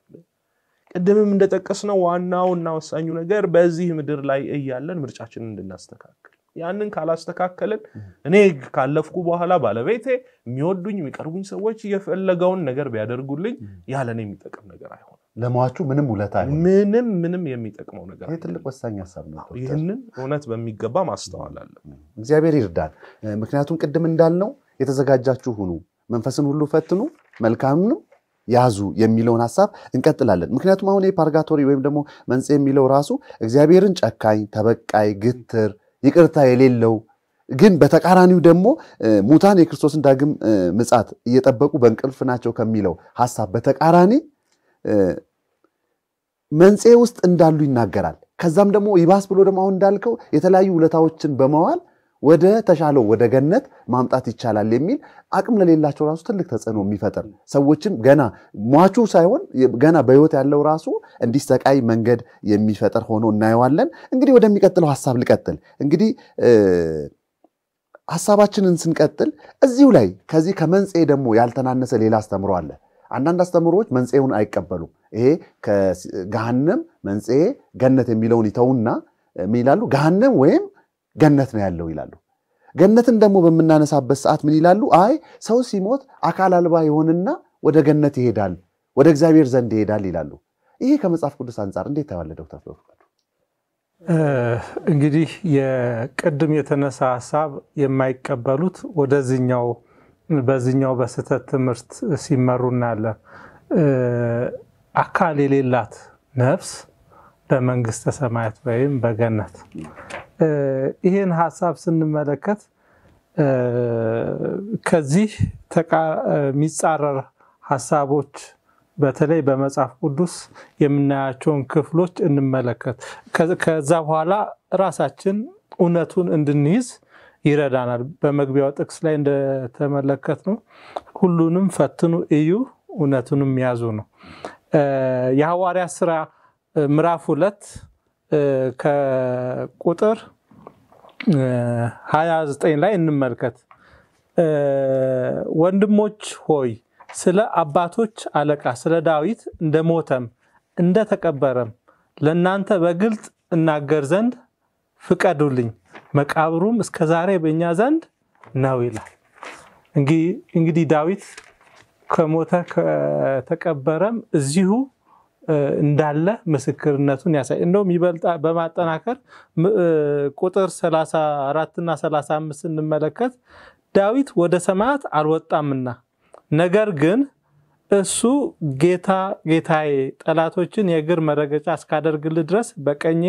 ቅድምም እንደጠቀስነው ዋናው እና ወሳኙ ነገር በዚህ ምድር ላይ እያለን ምርጫችንን እንድናስተካክል ያንን ካላስተካከልን እኔ ካለፍኩ በኋላ ባለቤቴ፣ የሚወዱኝ የሚቀርቡኝ ሰዎች የፈለገውን ነገር ቢያደርጉልኝ ያለኔ የሚጠቅም ነገር አይሆንም።
ለሟቹ ምንም ውለታ አይሆንም።
ምንም ምንም የሚጠቅመው ነገር
ይህ ትልቅ ወሳኝ ሀሳብ ነው።
ይህንን እውነት በሚገባ ማስተዋል አለብን።
እግዚአብሔር ይርዳል። ምክንያቱም ቅድም እንዳልነው የተዘጋጃችሁ ሁኑ፣ መንፈስን ሁሉ ፈትኑ፣ መልካምንም ያዙ የሚለውን ሀሳብ እንቀጥላለን። ምክንያቱም አሁን ፓርጋቶሪ ወይም ደግሞ መንጽኤ የሚለው ራሱ እግዚአብሔርን ጨካኝ፣ ተበቃይ፣ ግትር፣ ይቅርታ የሌለው ግን በተቃራኒው ደግሞ ሙታን የክርስቶስን ዳግም ምጻት እየጠበቁ በእንቅልፍ ናቸው ከሚለው ሀሳብ በተቃራኒ መንጽኤ ውስጥ እንዳሉ ይናገራል። ከዛም ደግሞ ይባስ ብሎ ደግሞ አሁን እንዳልከው የተለያዩ ውለታዎችን በመዋል ወደ ተሻለው ወደ ገነት ማምጣት ይቻላል የሚል አቅም ለሌላቸው ራሱ ትልቅ ተጽዕኖ የሚፈጥር ሰዎችም ገና ሟቹ ሳይሆን ገና በሕይወት ያለው ራሱ እንዲሰቃይ መንገድ የሚፈጥር ሆኖ እናየዋለን። እንግዲህ ወደሚቀጥለው ሀሳብ ልቀጥል። እንግዲህ ሀሳባችንን ስንቀጥል እዚሁ ላይ ከዚህ ከመንጽሔ ደግሞ ያልተናነሰ ሌላ አስተምሮ አለ። አንዳንድ አስተምሮዎች መንጽሔውን አይቀበሉም። ይሄ ገሃነም መንጽሔ ገነት የሚለውን ይተውና ይላሉ? ገሃነም ወይም ገነት ነው ያለው ይላሉ። ገነትን ደግሞ በምናነሳበት ሰዓት ምን ይላሉ? አይ ሰው ሲሞት አካል አልባ ይሆንና ወደ ገነት ይሄዳል፣ ወደ እግዚአብሔር ዘንድ ይሄዳል ይላሉ። ይሄ ከመጽሐፍ ቅዱስ አንጻር እንዴት ዶክተር ፍቅዱ?
እንግዲህ የቅድም የተነሳ ሀሳብ የማይቀበሉት ወደዚኛው በዚኛው በስህተት ትምህርት ሲመሩ እናያለን። አካል የሌላት ነፍስ በመንግስተ ሰማያት ወይም በገነት ይህን ሀሳብ ስንመለከት ከዚህ የሚጻረር ሀሳቦች በተለይ በመጽሐፍ ቅዱስ የምናያቸውን ክፍሎች እንመለከት። ከዛ በኋላ ራሳችን እውነቱን እንድንይዝ ይረዳናል። በመግቢያው ጥቅስ ላይ እንደተመለከት ነው ሁሉንም ፈትኑ እዩ፣ እውነቱንም ያዙ ነው። የሐዋርያት ስራ ምዕራፍ ሁለት ከቁጥር 29 ላይ እንመልከት። ወንድሞች ሆይ ስለ አባቶች አለቃ ስለ ዳዊት እንደሞተም እንደተቀበረም ለእናንተ በግልጥ እናገር ዘንድ ፍቀዱልኝ፣ መቃብሩም እስከ ዛሬ በእኛ ዘንድ ነው ይላል። እንግዲህ ዳዊት ከሞተ ከተቀበረም እዚሁ እንዳለ ምስክርነቱን ያሳይ። እንደውም ይበልጣ በማጠናከር ቁጥር 34 እና 35 ስንመለከት ዳዊት ወደ ሰማያት አልወጣምና ነገር ግን እሱ ጌታ ጌታዬ ጠላቶችን የእግር መረገጫ እስካደርግልህ ድረስ በቀኜ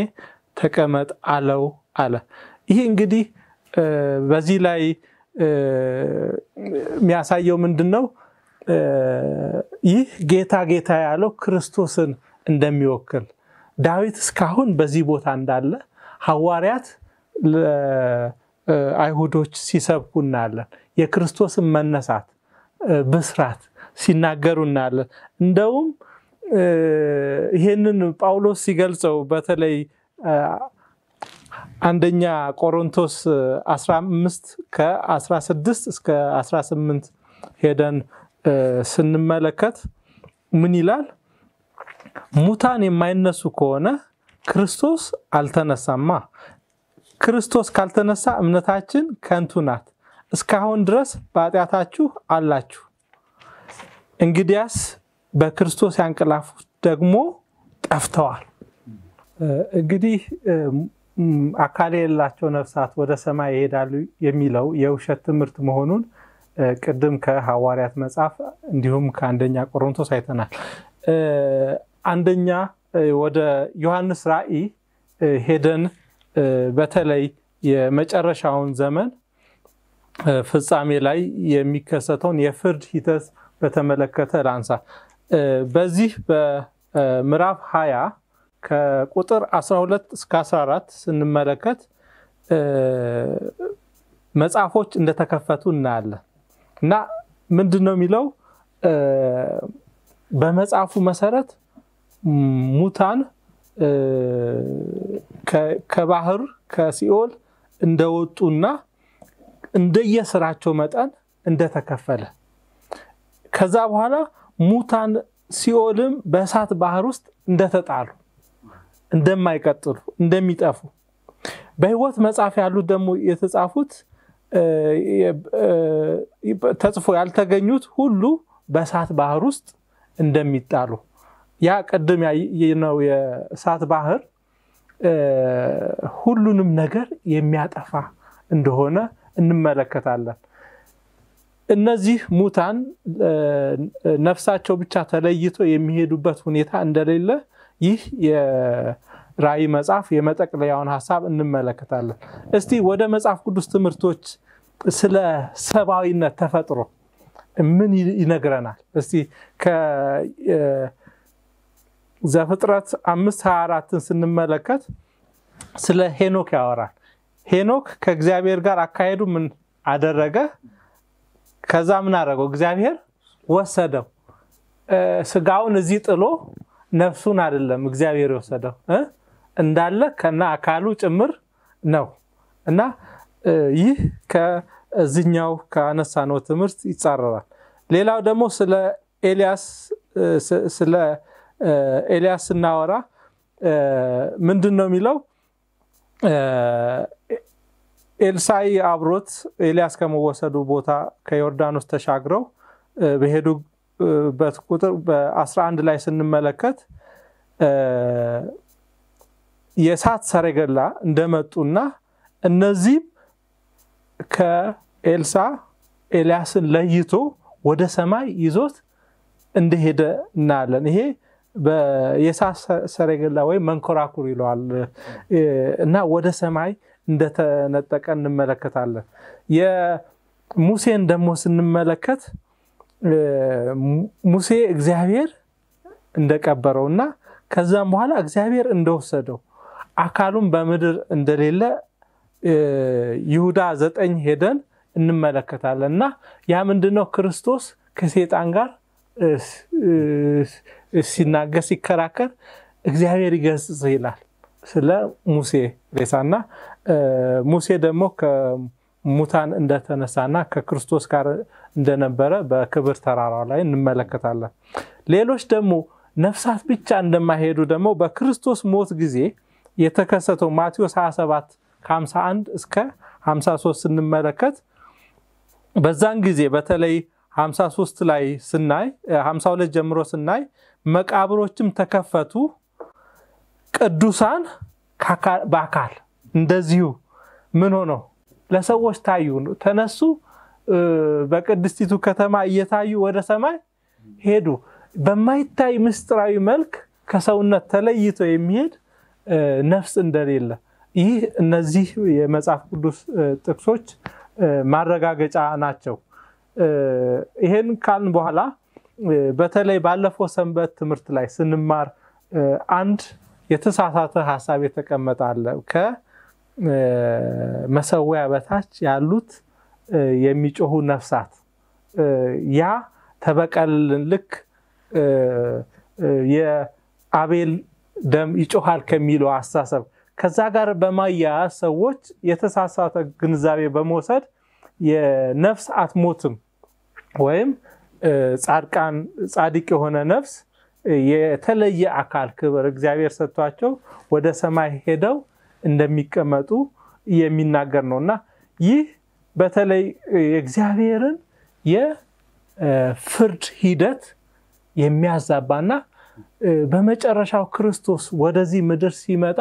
ተቀመጥ አለው አለ። ይህ እንግዲህ በዚህ ላይ የሚያሳየው ምንድን ነው? ይህ ጌታ ጌታ ያለው ክርስቶስን እንደሚወክል ዳዊት እስካሁን በዚህ ቦታ እንዳለ ሐዋርያት ለአይሁዶች ሲሰብኩ እናያለን። የክርስቶስን መነሳት ብስራት ሲናገሩ እናያለን። እንደውም ይህንን ጳውሎስ ሲገልጸው በተለይ አንደኛ ቆሮንቶስ 15 ከ16 እስከ 18 ሄደን ስንመለከት ምን ይላል? ሙታን የማይነሱ ከሆነ ክርስቶስ አልተነሳማ። ክርስቶስ ካልተነሳ እምነታችን ከንቱ ናት፣ እስካሁን ድረስ በኃጢአታችሁ አላችሁ። እንግዲያስ በክርስቶስ ያንቀላፉት ደግሞ ጠፍተዋል። እንግዲህ አካል የሌላቸው ነፍሳት ወደ ሰማይ ይሄዳሉ የሚለው የውሸት ትምህርት መሆኑን ቅድም ከሐዋርያት መጽሐፍ እንዲሁም ከአንደኛ ቆሮንቶስ አይተናል። አንደኛ ወደ ዮሐንስ ራእይ ሄደን በተለይ የመጨረሻውን ዘመን ፍጻሜ ላይ የሚከሰተውን የፍርድ ሂደት በተመለከተ ላንሳ። በዚህ በምዕራፍ 20 ከቁጥር 12 እስከ 14 ስንመለከት መጽሐፎች እንደተከፈቱ እናያለን እና ምንድን ነው የሚለው በመጽሐፉ መሰረት ሙታን ከባህር ከሲኦል እንደወጡና እንደየስራቸው መጠን እንደተከፈለ። ከዛ በኋላ ሙታን ሲኦልም በእሳት ባህር ውስጥ እንደተጣሉ እንደማይቀጥሉ እንደሚጠፉ። በሕይወት መጽሐፍ ያሉት ደግሞ የተጻፉት ተጽፎ ያልተገኙት ሁሉ በእሳት ባህር ውስጥ እንደሚጣሉ ያ ቅድም ያየነው የእሳት ባህር ሁሉንም ነገር የሚያጠፋ እንደሆነ እንመለከታለን። እነዚህ ሙታን ነፍሳቸው ብቻ ተለይቶ የሚሄዱበት ሁኔታ እንደሌለ ይህ የራእይ መጽሐፍ የመጠቅለያውን ሀሳብ እንመለከታለን። እስቲ ወደ መጽሐፍ ቅዱስ ትምህርቶች ስለ ሰብአዊነት ተፈጥሮ ምን ይነግረናል? እስቲ ከዘፍጥረት አምስት ሀያ አራትን ስንመለከት ስለ ሄኖክ ያወራል። ሄኖክ ከእግዚአብሔር ጋር አካሄዱ ምን አደረገ? ከዛ ምን አደረገው? እግዚአብሔር ወሰደው። ስጋውን እዚህ ጥሎ ነፍሱን አይደለም እግዚአብሔር የወሰደው እንዳለ ከና አካሉ ጭምር ነው እና ይህ ከዚኛው ከአነሳነው ትምህርት ይጻረራል። ሌላው ደግሞ ስለ ኤልያስ ስለ ኤልያስ ስናወራ ምንድን ነው የሚለው? ኤልሳዕ አብሮት ኤልያስ ከመወሰዱ ቦታ ከዮርዳኖስ ተሻግረው በሄዱበት ቁጥር በ11 ላይ ስንመለከት የእሳት ሰረገላ እንደመጡና እነዚህም ከኤልሳዕ ኤልያስን ለይቶ ወደ ሰማይ ይዞት እንደሄደ እናያለን። ይሄ የእሳት ሰረገላ ወይም መንኮራኩር ይለዋል እና ወደ ሰማይ እንደተነጠቀ እንመለከታለን። የሙሴን ደግሞ ስንመለከት ሙሴ እግዚአብሔር እንደቀበረው እና ከዛም በኋላ እግዚአብሔር እንደወሰደው አካሉም በምድር እንደሌለ ይሁዳ ዘጠኝ ሄደን እንመለከታለን። እና ያ ምንድነው? ክርስቶስ ከሴጣን ጋር ሲናገር ሲከራከር እግዚአብሔር ይገስጽ ይላል ስለ ሙሴ ሬሳና ሙሴ ደግሞ ከሙታን እንደተነሳና ከክርስቶስ ጋር እንደነበረ በክብር ተራራው ላይ እንመለከታለን። ሌሎች ደግሞ ነፍሳት ብቻ እንደማይሄዱ ደግሞ በክርስቶስ ሞት ጊዜ የተከሰተው ማቴዎስ 27 ከ51 እስከ 53 ስንመለከት በዛን ጊዜ በተለይ 53 ላይ ስናይ 52 ጀምሮ ስናይ መቃብሮችም ተከፈቱ፣ ቅዱሳን በአካል እንደዚሁ ምን ሆነው ለሰዎች ታዩ፣ ተነሱ፣ በቅድስቲቱ ከተማ እየታዩ ወደ ሰማይ ሄዱ። በማይታይ ምስጢራዊ መልክ ከሰውነት ተለይቶ የሚሄድ ነፍስ እንደሌለ ይህ እነዚህ የመጽሐፍ ቅዱስ ጥቅሶች ማረጋገጫ ናቸው። ይሄን ካልን በኋላ በተለይ ባለፈው ሰንበት ትምህርት ላይ ስንማር አንድ የተሳሳተ ሀሳብ የተቀመጠ አለ። ከመሰዊያ በታች ያሉት የሚጮሁ ነፍሳት ያ ተበቀልልን ልክ የአቤል ደም ይጮሃል ከሚለው አስተሳሰብ። ከዛ ጋር በማያያዝ ሰዎች የተሳሳተ ግንዛቤ በመውሰድ የነፍስ አትሞትም ወይም ጻድቃን ጻድቅ የሆነ ነፍስ የተለየ አካል ክብር እግዚአብሔር ሰጥቷቸው ወደ ሰማይ ሄደው እንደሚቀመጡ የሚናገር ነው። እና ይህ በተለይ የእግዚአብሔርን የፍርድ ሂደት የሚያዛባና በመጨረሻው ክርስቶስ ወደዚህ ምድር ሲመጣ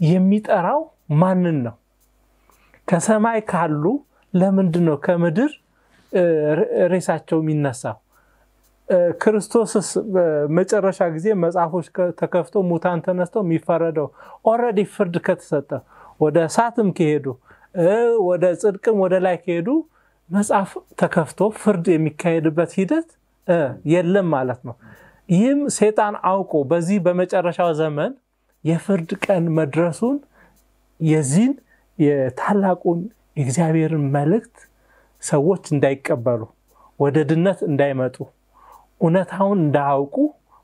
የሚጠራው ማንን ነው? ከሰማይ ካሉ ለምንድን ነው ከምድር ሬሳቸው የሚነሳው? ክርስቶስስ በመጨረሻ ጊዜ መጽሐፎች ተከፍተው ሙታን ተነስተው የሚፈረደው already ፍርድ ከተሰጠ ወደ እሳትም ከሄዱ ወደ ጽድቅም ወደ ላይ ከሄዱ መጽሐፍ ተከፍቶ ፍርድ የሚካሄድበት ሂደት የለም ማለት ነው። ይህም ሴጣን አውቆ በዚህ በመጨረሻው ዘመን የፍርድ ቀን መድረሱን የዚህን የታላቁን የእግዚአብሔርን መልእክት ሰዎች እንዳይቀበሉ ወደ ድነት እንዳይመጡ እውነታውን እንዳያውቁ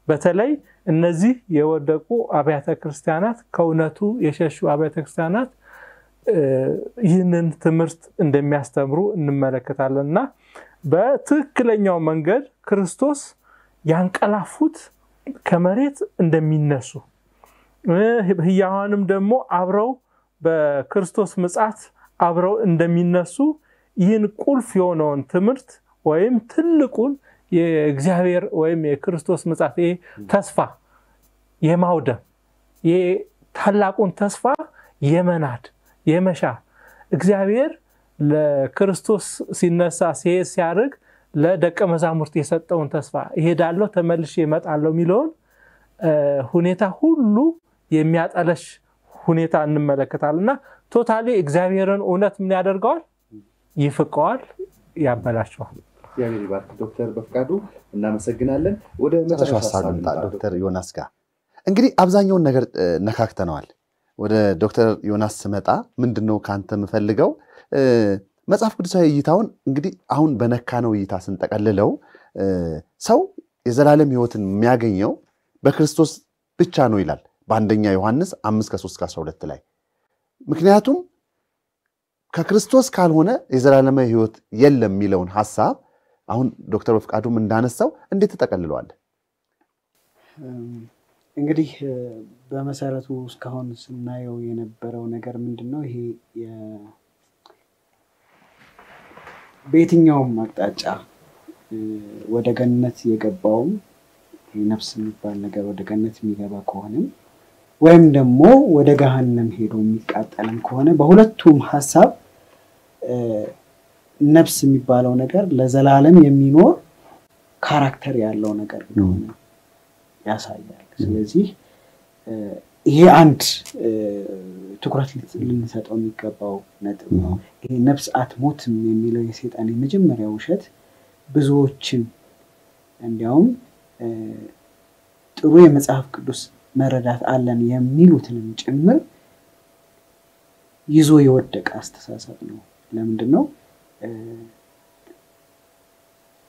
በተለይ እነዚህ የወደቁ አብያተ ክርስቲያናት ከእውነቱ የሸሹ አብያተ ክርስቲያናት ይህንን ትምህርት እንደሚያስተምሩ እንመለከታለን። እና በትክክለኛው መንገድ ክርስቶስ ያንቀላፉት ከመሬት እንደሚነሱ። ህያዋንም ደግሞ አብረው በክርስቶስ ምጻት አብረው እንደሚነሱ ይህን ቁልፍ የሆነውን ትምህርት ወይም ትልቁን የእግዚአብሔር ወይም የክርስቶስ ምጻት ተስፋ የማውደም ታላቁን ተስፋ የመናድ የመሻ እግዚአብሔር ለክርስቶስ ሲነሳ ሲሄድ ሲያደርግ ለደቀ መዛሙርት የሰጠውን ተስፋ እሄዳለሁ ተመልሼ እመጣለሁ የሚለውን ሁኔታ ሁሉ የሚያጠለሽ ሁኔታ እንመለከታለን እና ቶታሊ እግዚአብሔርን እውነት ምን ያደርገዋል? ይፍቀዋል፣ ያበላሸዋል።
እግዚአብሔር ይባርክ። ዶክተር በፍቃዱ እናመሰግናለን። ወደ መጨረሻ ሀሳብ ልምጣ። ዶክተር ዮናስ ጋር እንግዲህ አብዛኛውን ነገር ነካክተነዋል። ወደ ዶክተር ዮናስ ስመጣ ምንድን ነው ከአንተ የምፈልገው መጽሐፍ ቅዱሳዊ እይታውን እንግዲህ አሁን በነካነው እይታ ስንጠቀልለው ሰው የዘላለም ሕይወትን የሚያገኘው በክርስቶስ ብቻ ነው ይላል በአንደኛ ዮሐንስ አምስት ከሶስት ከአስራ ሁለት ላይ ምክንያቱም ከክርስቶስ ካልሆነ የዘላለማዊ ሕይወት የለም የሚለውን ሀሳብ አሁን ዶክተር በፍቃዱም እንዳነሳው እንዴት ተጠቀልለዋል?
እንግዲህ በመሰረቱ እስካሁን ስናየው የነበረው ነገር ምንድን ነው? ይሄ በየትኛውም አቅጣጫ ወደ ገነት የገባውም ነፍስ የሚባል ነገር ወደ ገነት የሚገባ ከሆነም ወይም ደግሞ ወደ ገሃነም ሄዶ የሚቃጠልም ከሆነ በሁለቱም ሀሳብ ነፍስ የሚባለው ነገር ለዘላለም የሚኖር ካራክተር ያለው ነገር እንደሆነ ያሳያል። ስለዚህ ይሄ አንድ ትኩረት ልንሰጠው የሚገባው ነጥብ ነው። ይሄ ነፍስ አትሞትም የሚለው የሴጣን የመጀመሪያ ውሸት ብዙዎችን እንዲያውም ጥሩ የመጽሐፍ ቅዱስ መረዳት አለን የሚሉትንም ጭምር ይዞ የወደቀ አስተሳሰብ ነው። ለምንድን ነው?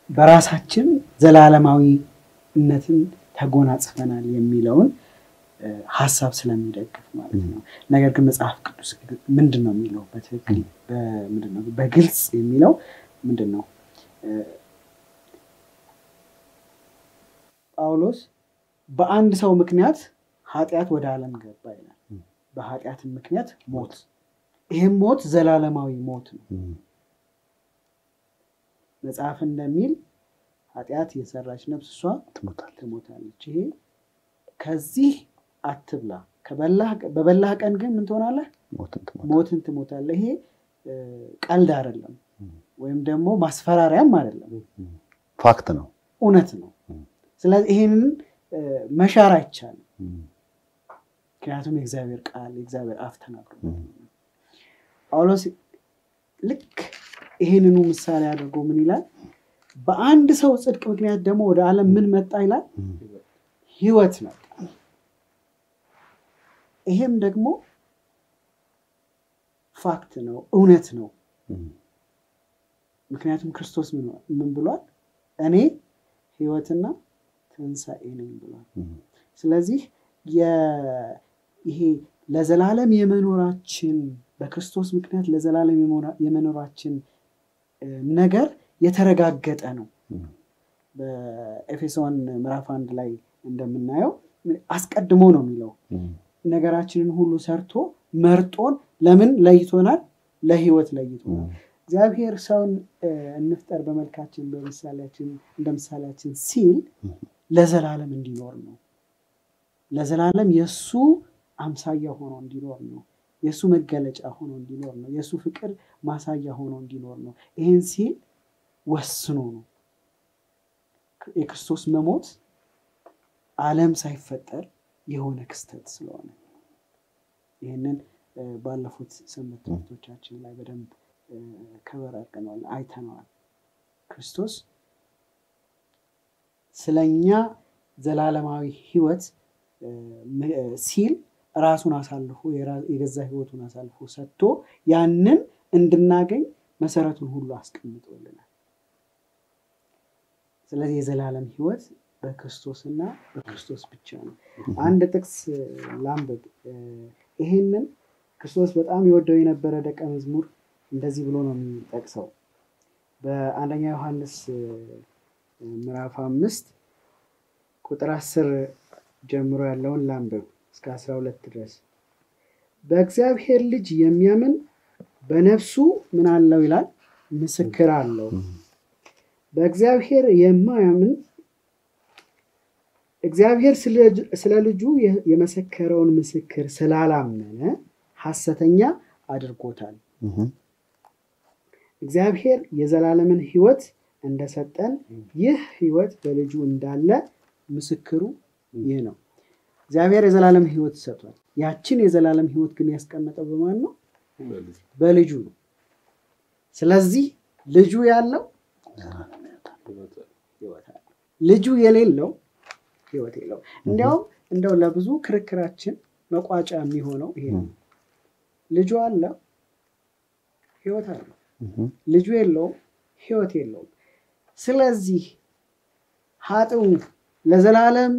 በራሳችን ዘላለማዊነትን ተጎናጽፈናል የሚለውን ሀሳብ ስለሚደግፍ ማለት ነው። ነገር ግን መጽሐፍ ቅዱስ ምንድን ነው የሚለው በትክክል በግልጽ የሚለው ምንድን ነው? ጳውሎስ በአንድ ሰው ምክንያት ኃጢአት ወደ ዓለም ገባ ይላል። በኃጢአትም ምክንያት ሞት፣ ይህም ሞት ዘላለማዊ ሞት ነው። መጽሐፍ እንደሚል ኃጢአት የሰራች ነፍስ እሷ ትሞታለች። ይሄ ከዚህ አትብላ፣ በበላህ ቀን ግን ምን ትሆናለህ? ሞትን ትሞታለህ። ይሄ ቀልድ አይደለም፣ ወይም ደግሞ ማስፈራሪያም አይደለም፣
ፋክት ነው፣
እውነት ነው። ስለዚህ ይህንን መሻር አይቻልም። ምክንያቱም የእግዚአብሔር ቃል የእግዚአብሔር አፍ ተናግሮ ጳውሎስ ልክ ይህንኑ ምሳሌ አድርጎ ምን ይላል? በአንድ ሰው ጽድቅ ምክንያት ደግሞ ወደ ዓለም ምን መጣ ይላል? ሕይወት መጣ። ይሄም ደግሞ ፋክት ነው፣ እውነት ነው። ምክንያቱም ክርስቶስ ምን ብሏል? እኔ ሕይወትና ትንሣኤ ነኝ ብሏል። ስለዚህ ይሄ ለዘላለም የመኖራችን በክርስቶስ ምክንያት ለዘላለም የመኖራችን ነገር የተረጋገጠ ነው። በኤፌሶን ምዕራፍ አንድ ላይ እንደምናየው አስቀድሞ ነው የሚለው ነገራችንን ሁሉ ሰርቶ መርጦን ለምን ለይቶናል? ለህይወት ለይቶናል። እግዚአብሔር ሰውን እንፍጠር በመልካችን በምሳሌያችን እንደ ምሳሌያችን ሲል ለዘላለም እንዲኖር ነው። ለዘላለም የእሱ አምሳያ ሆኖ እንዲኖር ነው። የእሱ መገለጫ ሆኖ እንዲኖር ነው። የእሱ ፍቅር ማሳያ ሆኖ እንዲኖር ነው። ይህን ሲል ወስኖ ነው። የክርስቶስ መሞት ዓለም ሳይፈጠር የሆነ ክስተት ስለሆነ ይህንን ባለፉት ሰንበት ትምህርቶቻችን ላይ በደንብ ከበር አድርገነዋል፣ አይተነዋል። ክርስቶስ ስለኛ ዘላለማዊ ህይወት ሲል ራሱን አሳልፎ የገዛ ህይወቱን አሳልፎ ሰጥቶ ያንን እንድናገኝ መሰረቱን ሁሉ አስቀምጦልናል። ስለዚህ የዘላለም ህይወት በክርስቶስና በክርስቶስ ብቻ ነው። አንድ ጥቅስ ላንብብ። ይሄንን ክርስቶስ በጣም የወደው የነበረ ደቀ መዝሙር እንደዚህ ብሎ ነው የሚጠቅሰው በአንደኛ ዮሐንስ ምዕራፍ አምስት ቁጥር አስር ጀምሮ ያለውን ላንብብ እስከ አስራ ሁለት ድረስ በእግዚአብሔር ልጅ የሚያምን በነፍሱ ምን አለው ይላል ምስክር አለው በእግዚአብሔር የማያምን እግዚአብሔር ስለ ልጁ የመሰከረውን ምስክር ስላላመነ ሐሰተኛ አድርጎታል። እግዚአብሔር የዘላለምን ህይወት እንደሰጠን ይህ ህይወት በልጁ እንዳለ ምስክሩ ይህ ነው። እግዚአብሔር የዘላለም ህይወት ሰጥቷል። ያችን የዘላለም ህይወት ግን ያስቀመጠው በማን ነው? በልጁ ነው። ስለዚህ ልጁ ያለው ልጁ የሌለው ህይወት የለው እንዲያውም እንደው ለብዙ ክርክራችን መቋጫ የሚሆነው ይሄ ነው። ልጁ አለ፣ ህይወት አለው። ልጁ የለውም፣ ህይወት የለውም። ስለዚህ ኃጥኡ ለዘላለም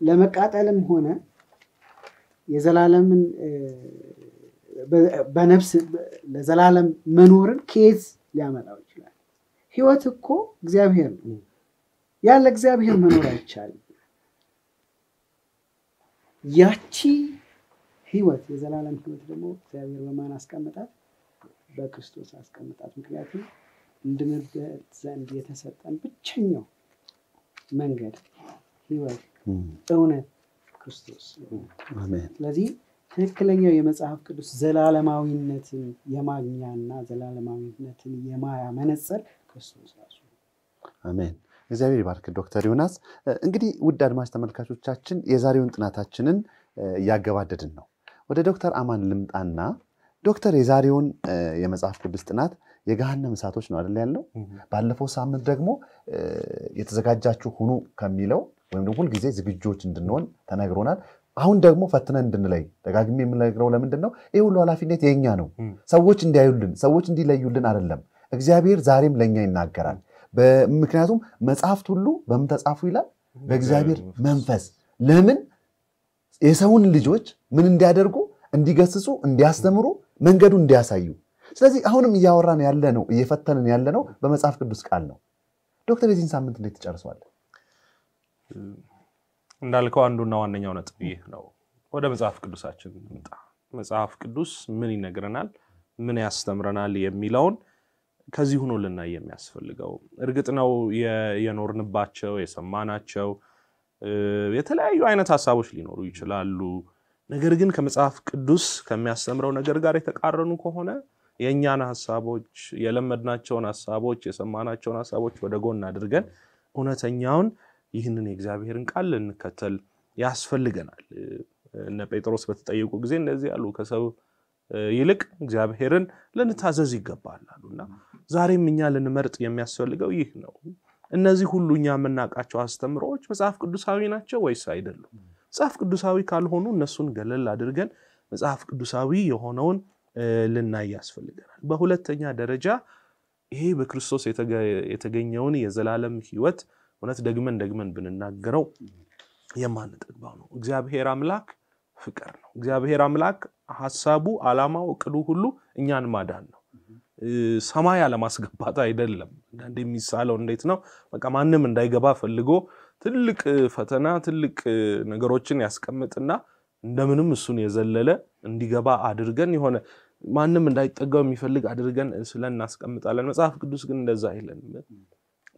ለመቃጠልም ሆነ የዘላለምን በነፍስ ለዘላለም መኖርን ከየት ሊያመጣው ይችላል? ህይወት እኮ እግዚአብሔር ነው። ያለ እግዚአብሔር መኖር አይቻልም። ያቺ ህይወት የዘላለም ህይወት ደግሞ እግዚአብሔር በማን አስቀምጣት? በክርስቶስ አስቀምጣት። ምክንያቱም እንድንበት ዘንድ የተሰጠን ብቸኛው መንገድ ህይወት፣ እውነት ክርስቶስ። ስለዚህ ትክክለኛው የመጽሐፍ ቅዱስ ዘላለማዊነትን የማግኛና ዘላለማዊነትን የማያ መነጽር ክርስቶስ ራሱ።
አሜን። እግዚአብሔር ይባርክ ዶክተር ዮናስ። እንግዲህ ውድ አድማጭ ተመልካቾቻችን የዛሬውን ጥናታችንን እያገባደድን ነው። ወደ ዶክተር አማን ልምጣና ዶክተር የዛሬውን የመጽሐፍ ቅዱስ ጥናት የገሃነም እሳቶች ነው አይደል ያለው። ባለፈው ሳምንት ደግሞ የተዘጋጃችሁ ሁኑ ከሚለው ወይም ደግሞ ሁልጊዜ ዝግጆች እንድንሆን ተነግሮናል። አሁን ደግሞ ፈትነን እንድንለይ ደጋግሜ የምነግረው ለምንድን ነው? ይህ ሁሉ ኃላፊነት የእኛ ነው። ሰዎች እንዲያዩልን፣ ሰዎች እንዲለዩልን አይደለም። እግዚአብሔር ዛሬም ለእኛ ይናገራል። ምክንያቱም መጽሐፍት ሁሉ በምን ተጻፉ ይላል? በእግዚአብሔር መንፈስ። ለምን የሰውን ልጆች ምን እንዲያደርጉ፣ እንዲገስጹ፣ እንዲያስተምሩ፣ መንገዱ እንዲያሳዩ። ስለዚህ አሁንም እያወራን ያለ ነው እየፈተንን ያለ ነው በመጽሐፍ ቅዱስ ቃል ነው። ዶክተር የዚህን ሳምንት እንዴት ትጨርሰዋል?
እንዳልከው አንዱና ዋነኛው ነጥብ ይህ ነው። ወደ መጽሐፍ ቅዱሳችን እንምጣ። መጽሐፍ ቅዱስ ምን ይነግረናል፣ ምን ያስተምረናል የሚለውን ከዚህ ሆኖ ልናይ የሚያስፈልገው እርግጥ ነው የኖርንባቸው የሰማናቸው የተለያዩ አይነት ሀሳቦች ሊኖሩ ይችላሉ። ነገር ግን ከመጽሐፍ ቅዱስ ከሚያስተምረው ነገር ጋር የተቃረኑ ከሆነ የእኛን ሀሳቦች የለመድናቸውን ሀሳቦች የሰማናቸውን ሀሳቦች ወደ ጎን አድርገን እውነተኛውን ይህንን የእግዚአብሔርን ቃል ልንከተል ያስፈልገናል። እነ ጴጥሮስ በተጠየቁ ጊዜ እንደዚህ ያሉ ከሰው ይልቅ እግዚአብሔርን ልንታዘዝ ይገባል አሉና ዛሬም እኛ ልንመርጥ የሚያስፈልገው ይህ ነው። እነዚህ ሁሉ እኛ የምናውቃቸው አስተምሮዎች መጽሐፍ ቅዱሳዊ ናቸው ወይስ አይደሉም? መጽሐፍ ቅዱሳዊ ካልሆኑ እነሱን ገለል አድርገን መጽሐፍ ቅዱሳዊ የሆነውን ልናይ ያስፈልገናል። በሁለተኛ ደረጃ ይሄ በክርስቶስ የተገኘውን የዘላለም ሕይወት እውነት ደግመን ደግመን ብንናገረው የማንጠግባው ነው። እግዚአብሔር አምላክ ፍቅር ነው። እግዚአብሔር አምላክ ሀሳቡ፣ ዓላማው፣ እቅዱ ሁሉ እኛን ማዳን ነው። ሰማይ አለማስገባት አይደለም። አንዳንድ የሚሳለው እንዴት ነው? በቃ ማንም እንዳይገባ ፈልጎ ትልቅ ፈተና ትልቅ ነገሮችን ያስቀምጥና እንደምንም እሱን የዘለለ እንዲገባ አድርገን የሆነ ማንም እንዳይጠጋው የሚፈልግ አድርገን ስለ እናስቀምጣለን። መጽሐፍ ቅዱስ ግን እንደዛ አይለንም።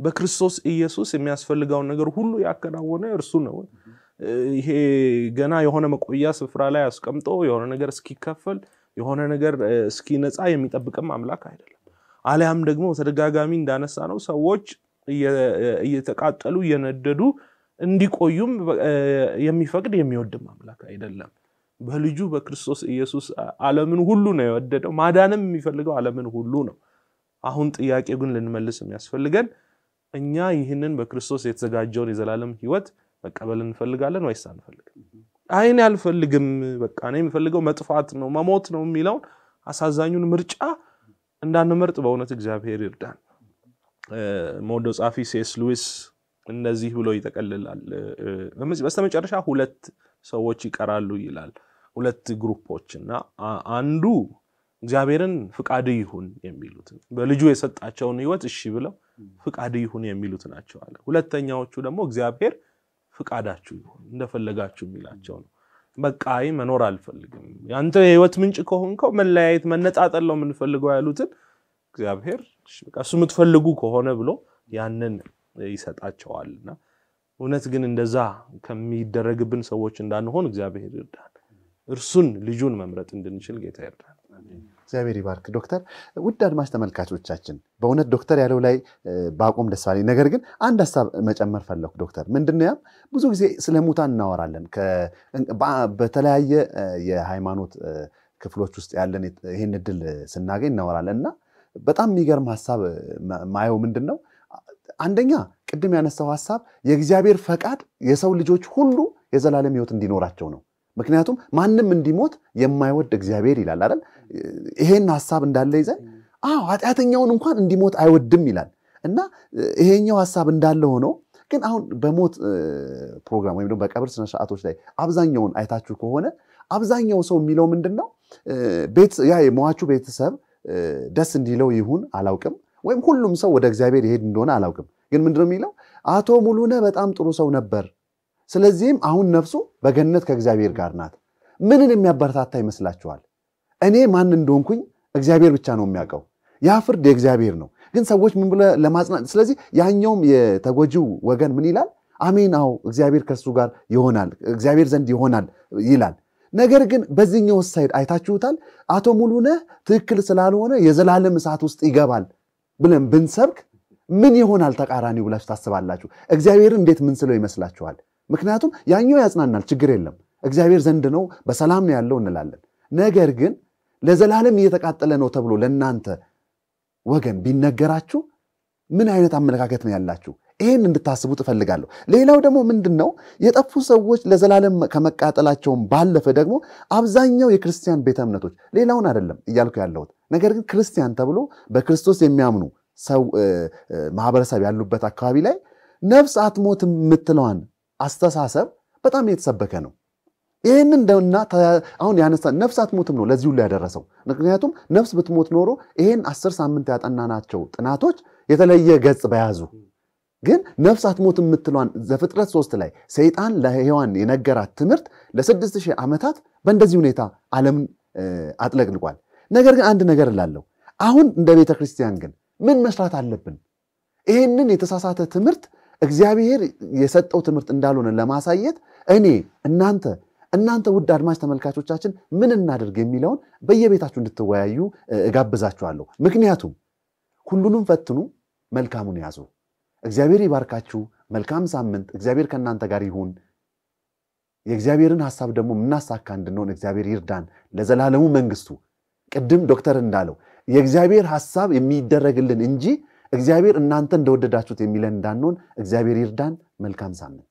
በክርስቶስ ኢየሱስ የሚያስፈልገውን ነገር ሁሉ ያከናወነ እርሱ ነው። ይሄ ገና የሆነ መቆያ ስፍራ ላይ አስቀምጦ የሆነ ነገር እስኪከፈል የሆነ ነገር እስኪነጻ የሚጠብቅም አምላክ አይደለም። አሊያም ደግሞ በተደጋጋሚ እንዳነሳ ነው ሰዎች እየተቃጠሉ እየነደዱ እንዲቆዩም የሚፈቅድ የሚወድም አምላክ አይደለም። በልጁ በክርስቶስ ኢየሱስ ዓለምን ሁሉ ነው የወደደው። ማዳንም የሚፈልገው ዓለምን ሁሉ ነው። አሁን ጥያቄው ግን ልንመልስ የሚያስፈልገን እኛ ይህንን በክርስቶስ የተዘጋጀውን የዘላለም ሕይወት መቀበል እንፈልጋለን ወይስ አንፈልግም? አይን አልፈልግም፣ በቃ እኔ የምፈልገው መጥፋት ነው መሞት ነው የሚለውን አሳዛኙን ምርጫ እንዳንመርጥ በእውነት እግዚአብሔር ይርዳን። መወደው ጸሐፊ ሴስ ሉዊስ እንደዚህ ብሎ ይጠቀልላል። በስተመጨረሻ ሁለት ሰዎች ይቀራሉ ይላል። ሁለት ግሩፖች እና አንዱ እግዚአብሔርን ፍቃድ ይሁን የሚሉት በልጁ የሰጣቸውን ሕይወት እሺ ብለው ፍቃድ ይሁን የሚሉት ናቸው አለ። ሁለተኛዎቹ ደግሞ እግዚአብሔር ፍቃዳችሁ ይሁን እንደፈለጋችሁ የሚላቸው ነው። በቃ አይ መኖር አልፈልግም፣ ያንተ የህይወት ምንጭ ከሆንከው መለያየት፣ መነጣጠል ነው የምንፈልገው ያሉትን እግዚአብሔር እሱ የምትፈልጉ ከሆነ ብሎ ያንን ይሰጣቸዋልና እውነት ግን እንደዛ ከሚደረግብን ሰዎች እንዳንሆን እግዚአብሔር ይርዳን። እርሱን ልጁን መምረጥ እንድንችል ጌታ ይርዳን።
እግዚአብሔር ይባርክ። ዶክተር ውድ አድማጭ ተመልካቾቻችን በእውነት ዶክተር ያለው ላይ ባቆም ደስ አለኝ። ነገር ግን አንድ ሀሳብ መጨመር ፈለኩ። ዶክተር ምንድን ያም ብዙ ጊዜ ስለ ሙታን እናወራለን። በተለያየ የሃይማኖት ክፍሎች ውስጥ ያለን ይህን እድል ስናገኝ እናወራለን እና በጣም የሚገርም ሀሳብ ማየው ምንድን ነው አንደኛ ቅድም ያነሳው ሀሳብ የእግዚአብሔር ፈቃድ የሰው ልጆች ሁሉ የዘላለም ሕይወት እንዲኖራቸው ነው። ምክንያቱም ማንም እንዲሞት የማይወድ እግዚአብሔር ይላል አይደል? ይሄን ሀሳብ እንዳለ ይዘን አዎ ኃጢአተኛውን እንኳን እንዲሞት አይወድም ይላል እና ይሄኛው ሀሳብ እንዳለ ሆኖ ግን አሁን በሞት ፕሮግራም ወይም ደግሞ በቀብር ስነስርዓቶች ላይ አብዛኛውን አይታችሁ ከሆነ አብዛኛው ሰው የሚለው ምንድን ነው? ያ የሟቹ ቤተሰብ ደስ እንዲለው ይሁን አላውቅም፣ ወይም ሁሉም ሰው ወደ እግዚአብሔር ይሄድ እንደሆነ አላውቅም። ግን ምንድን ነው የሚለው? አቶ ሙሉነህ በጣም ጥሩ ሰው ነበር፣ ስለዚህም አሁን ነፍሱ በገነት ከእግዚአብሔር ጋር ናት። ምንን የሚያበረታታ ይመስላችኋል? እኔ ማን እንደሆንኩኝ እግዚአብሔር ብቻ ነው የሚያውቀው። ያ ፍርድ የእግዚአብሔር ነው። ግን ሰዎች ምን ብለ ለማጽናት ስለዚህ ያኛውም የተጎጂው ወገን ምን ይላል? አሜን፣ አዎ እግዚአብሔር ከእሱ ጋር ይሆናል፣ እግዚአብሔር ዘንድ ይሆናል ይላል። ነገር ግን በዚህኛው ሳይድ አይታችሁታል። አቶ ሙሉነህ ትክክል ስላልሆነ የዘላለም እሳት ውስጥ ይገባል ብለን ብንሰብክ ምን ይሆናል ተቃራኒው ብላችሁ ታስባላችሁ? እግዚአብሔርን እንዴት ምን ስለው ይመስላችኋል? ምክንያቱም ያኛው ያጽናናል፣ ችግር የለም እግዚአብሔር ዘንድ ነው፣ በሰላም ነው ያለው እንላለን። ነገር ግን ለዘላለም እየተቃጠለ ነው ተብሎ ለእናንተ ወገን ቢነገራችሁ ምን አይነት አመለካከት ነው ያላችሁ? ይህን እንድታስቡ ትፈልጋለሁ። ሌላው ደግሞ ምንድን ነው የጠፉ ሰዎች ለዘላለም ከመቃጠላቸውን ባለፈ ደግሞ አብዛኛው የክርስቲያን ቤተ እምነቶች ሌላውን አይደለም እያልኩ ያለሁት ነገር ግን ክርስቲያን ተብሎ በክርስቶስ የሚያምኑ ሰው ማህበረሰብ ያሉበት አካባቢ ላይ ነፍስ አትሞትም የምትለዋን አስተሳሰብ በጣም የተሰበከ ነው። ይህን እንደና አሁን ያነሳ ነፍስ አትሞትም ነው ለዚህ ያደረሰው። ምክንያቱም ነፍስ ብትሞት ኖሮ ይሄን አስር ሳምንት ያጠናናቸው ጥናቶች የተለየ ገጽ በያዙ ግን ነፍስ አትሞትም የምትለዋን ዘፍጥረት ሶስት ላይ ሰይጣን ለሔዋን የነገራት ትምህርት ለስድስት ሺህ ዓመታት በእንደዚህ ሁኔታ ዓለምን አጥለቅልቋል። ነገር ግን አንድ ነገር እላለሁ። አሁን እንደ ቤተ ክርስቲያን ግን ምን መስራት አለብን? ይህንን የተሳሳተ ትምህርት እግዚአብሔር የሰጠው ትምህርት እንዳልሆነ ለማሳየት እኔ እናንተ እናንተ ውድ አድማጭ ተመልካቾቻችን ምን እናድርግ የሚለውን በየቤታችሁ እንድትወያዩ እጋብዛችኋለሁ። ምክንያቱም ሁሉንም ፈትኑ፣ መልካሙን ያዙ። እግዚአብሔር ይባርካችሁ። መልካም ሳምንት። እግዚአብሔር ከእናንተ ጋር ይሁን። የእግዚአብሔርን ሐሳብ ደግሞ የምናሳካ እንድንሆን እግዚአብሔር ይርዳን ለዘላለሙ መንግስቱ። ቅድም ዶክተር እንዳለው የእግዚአብሔር ሐሳብ የሚደረግልን እንጂ እግዚአብሔር እናንተ እንደወደዳችሁት የሚለን እንዳንሆን እግዚአብሔር ይርዳን። መልካም ሳምንት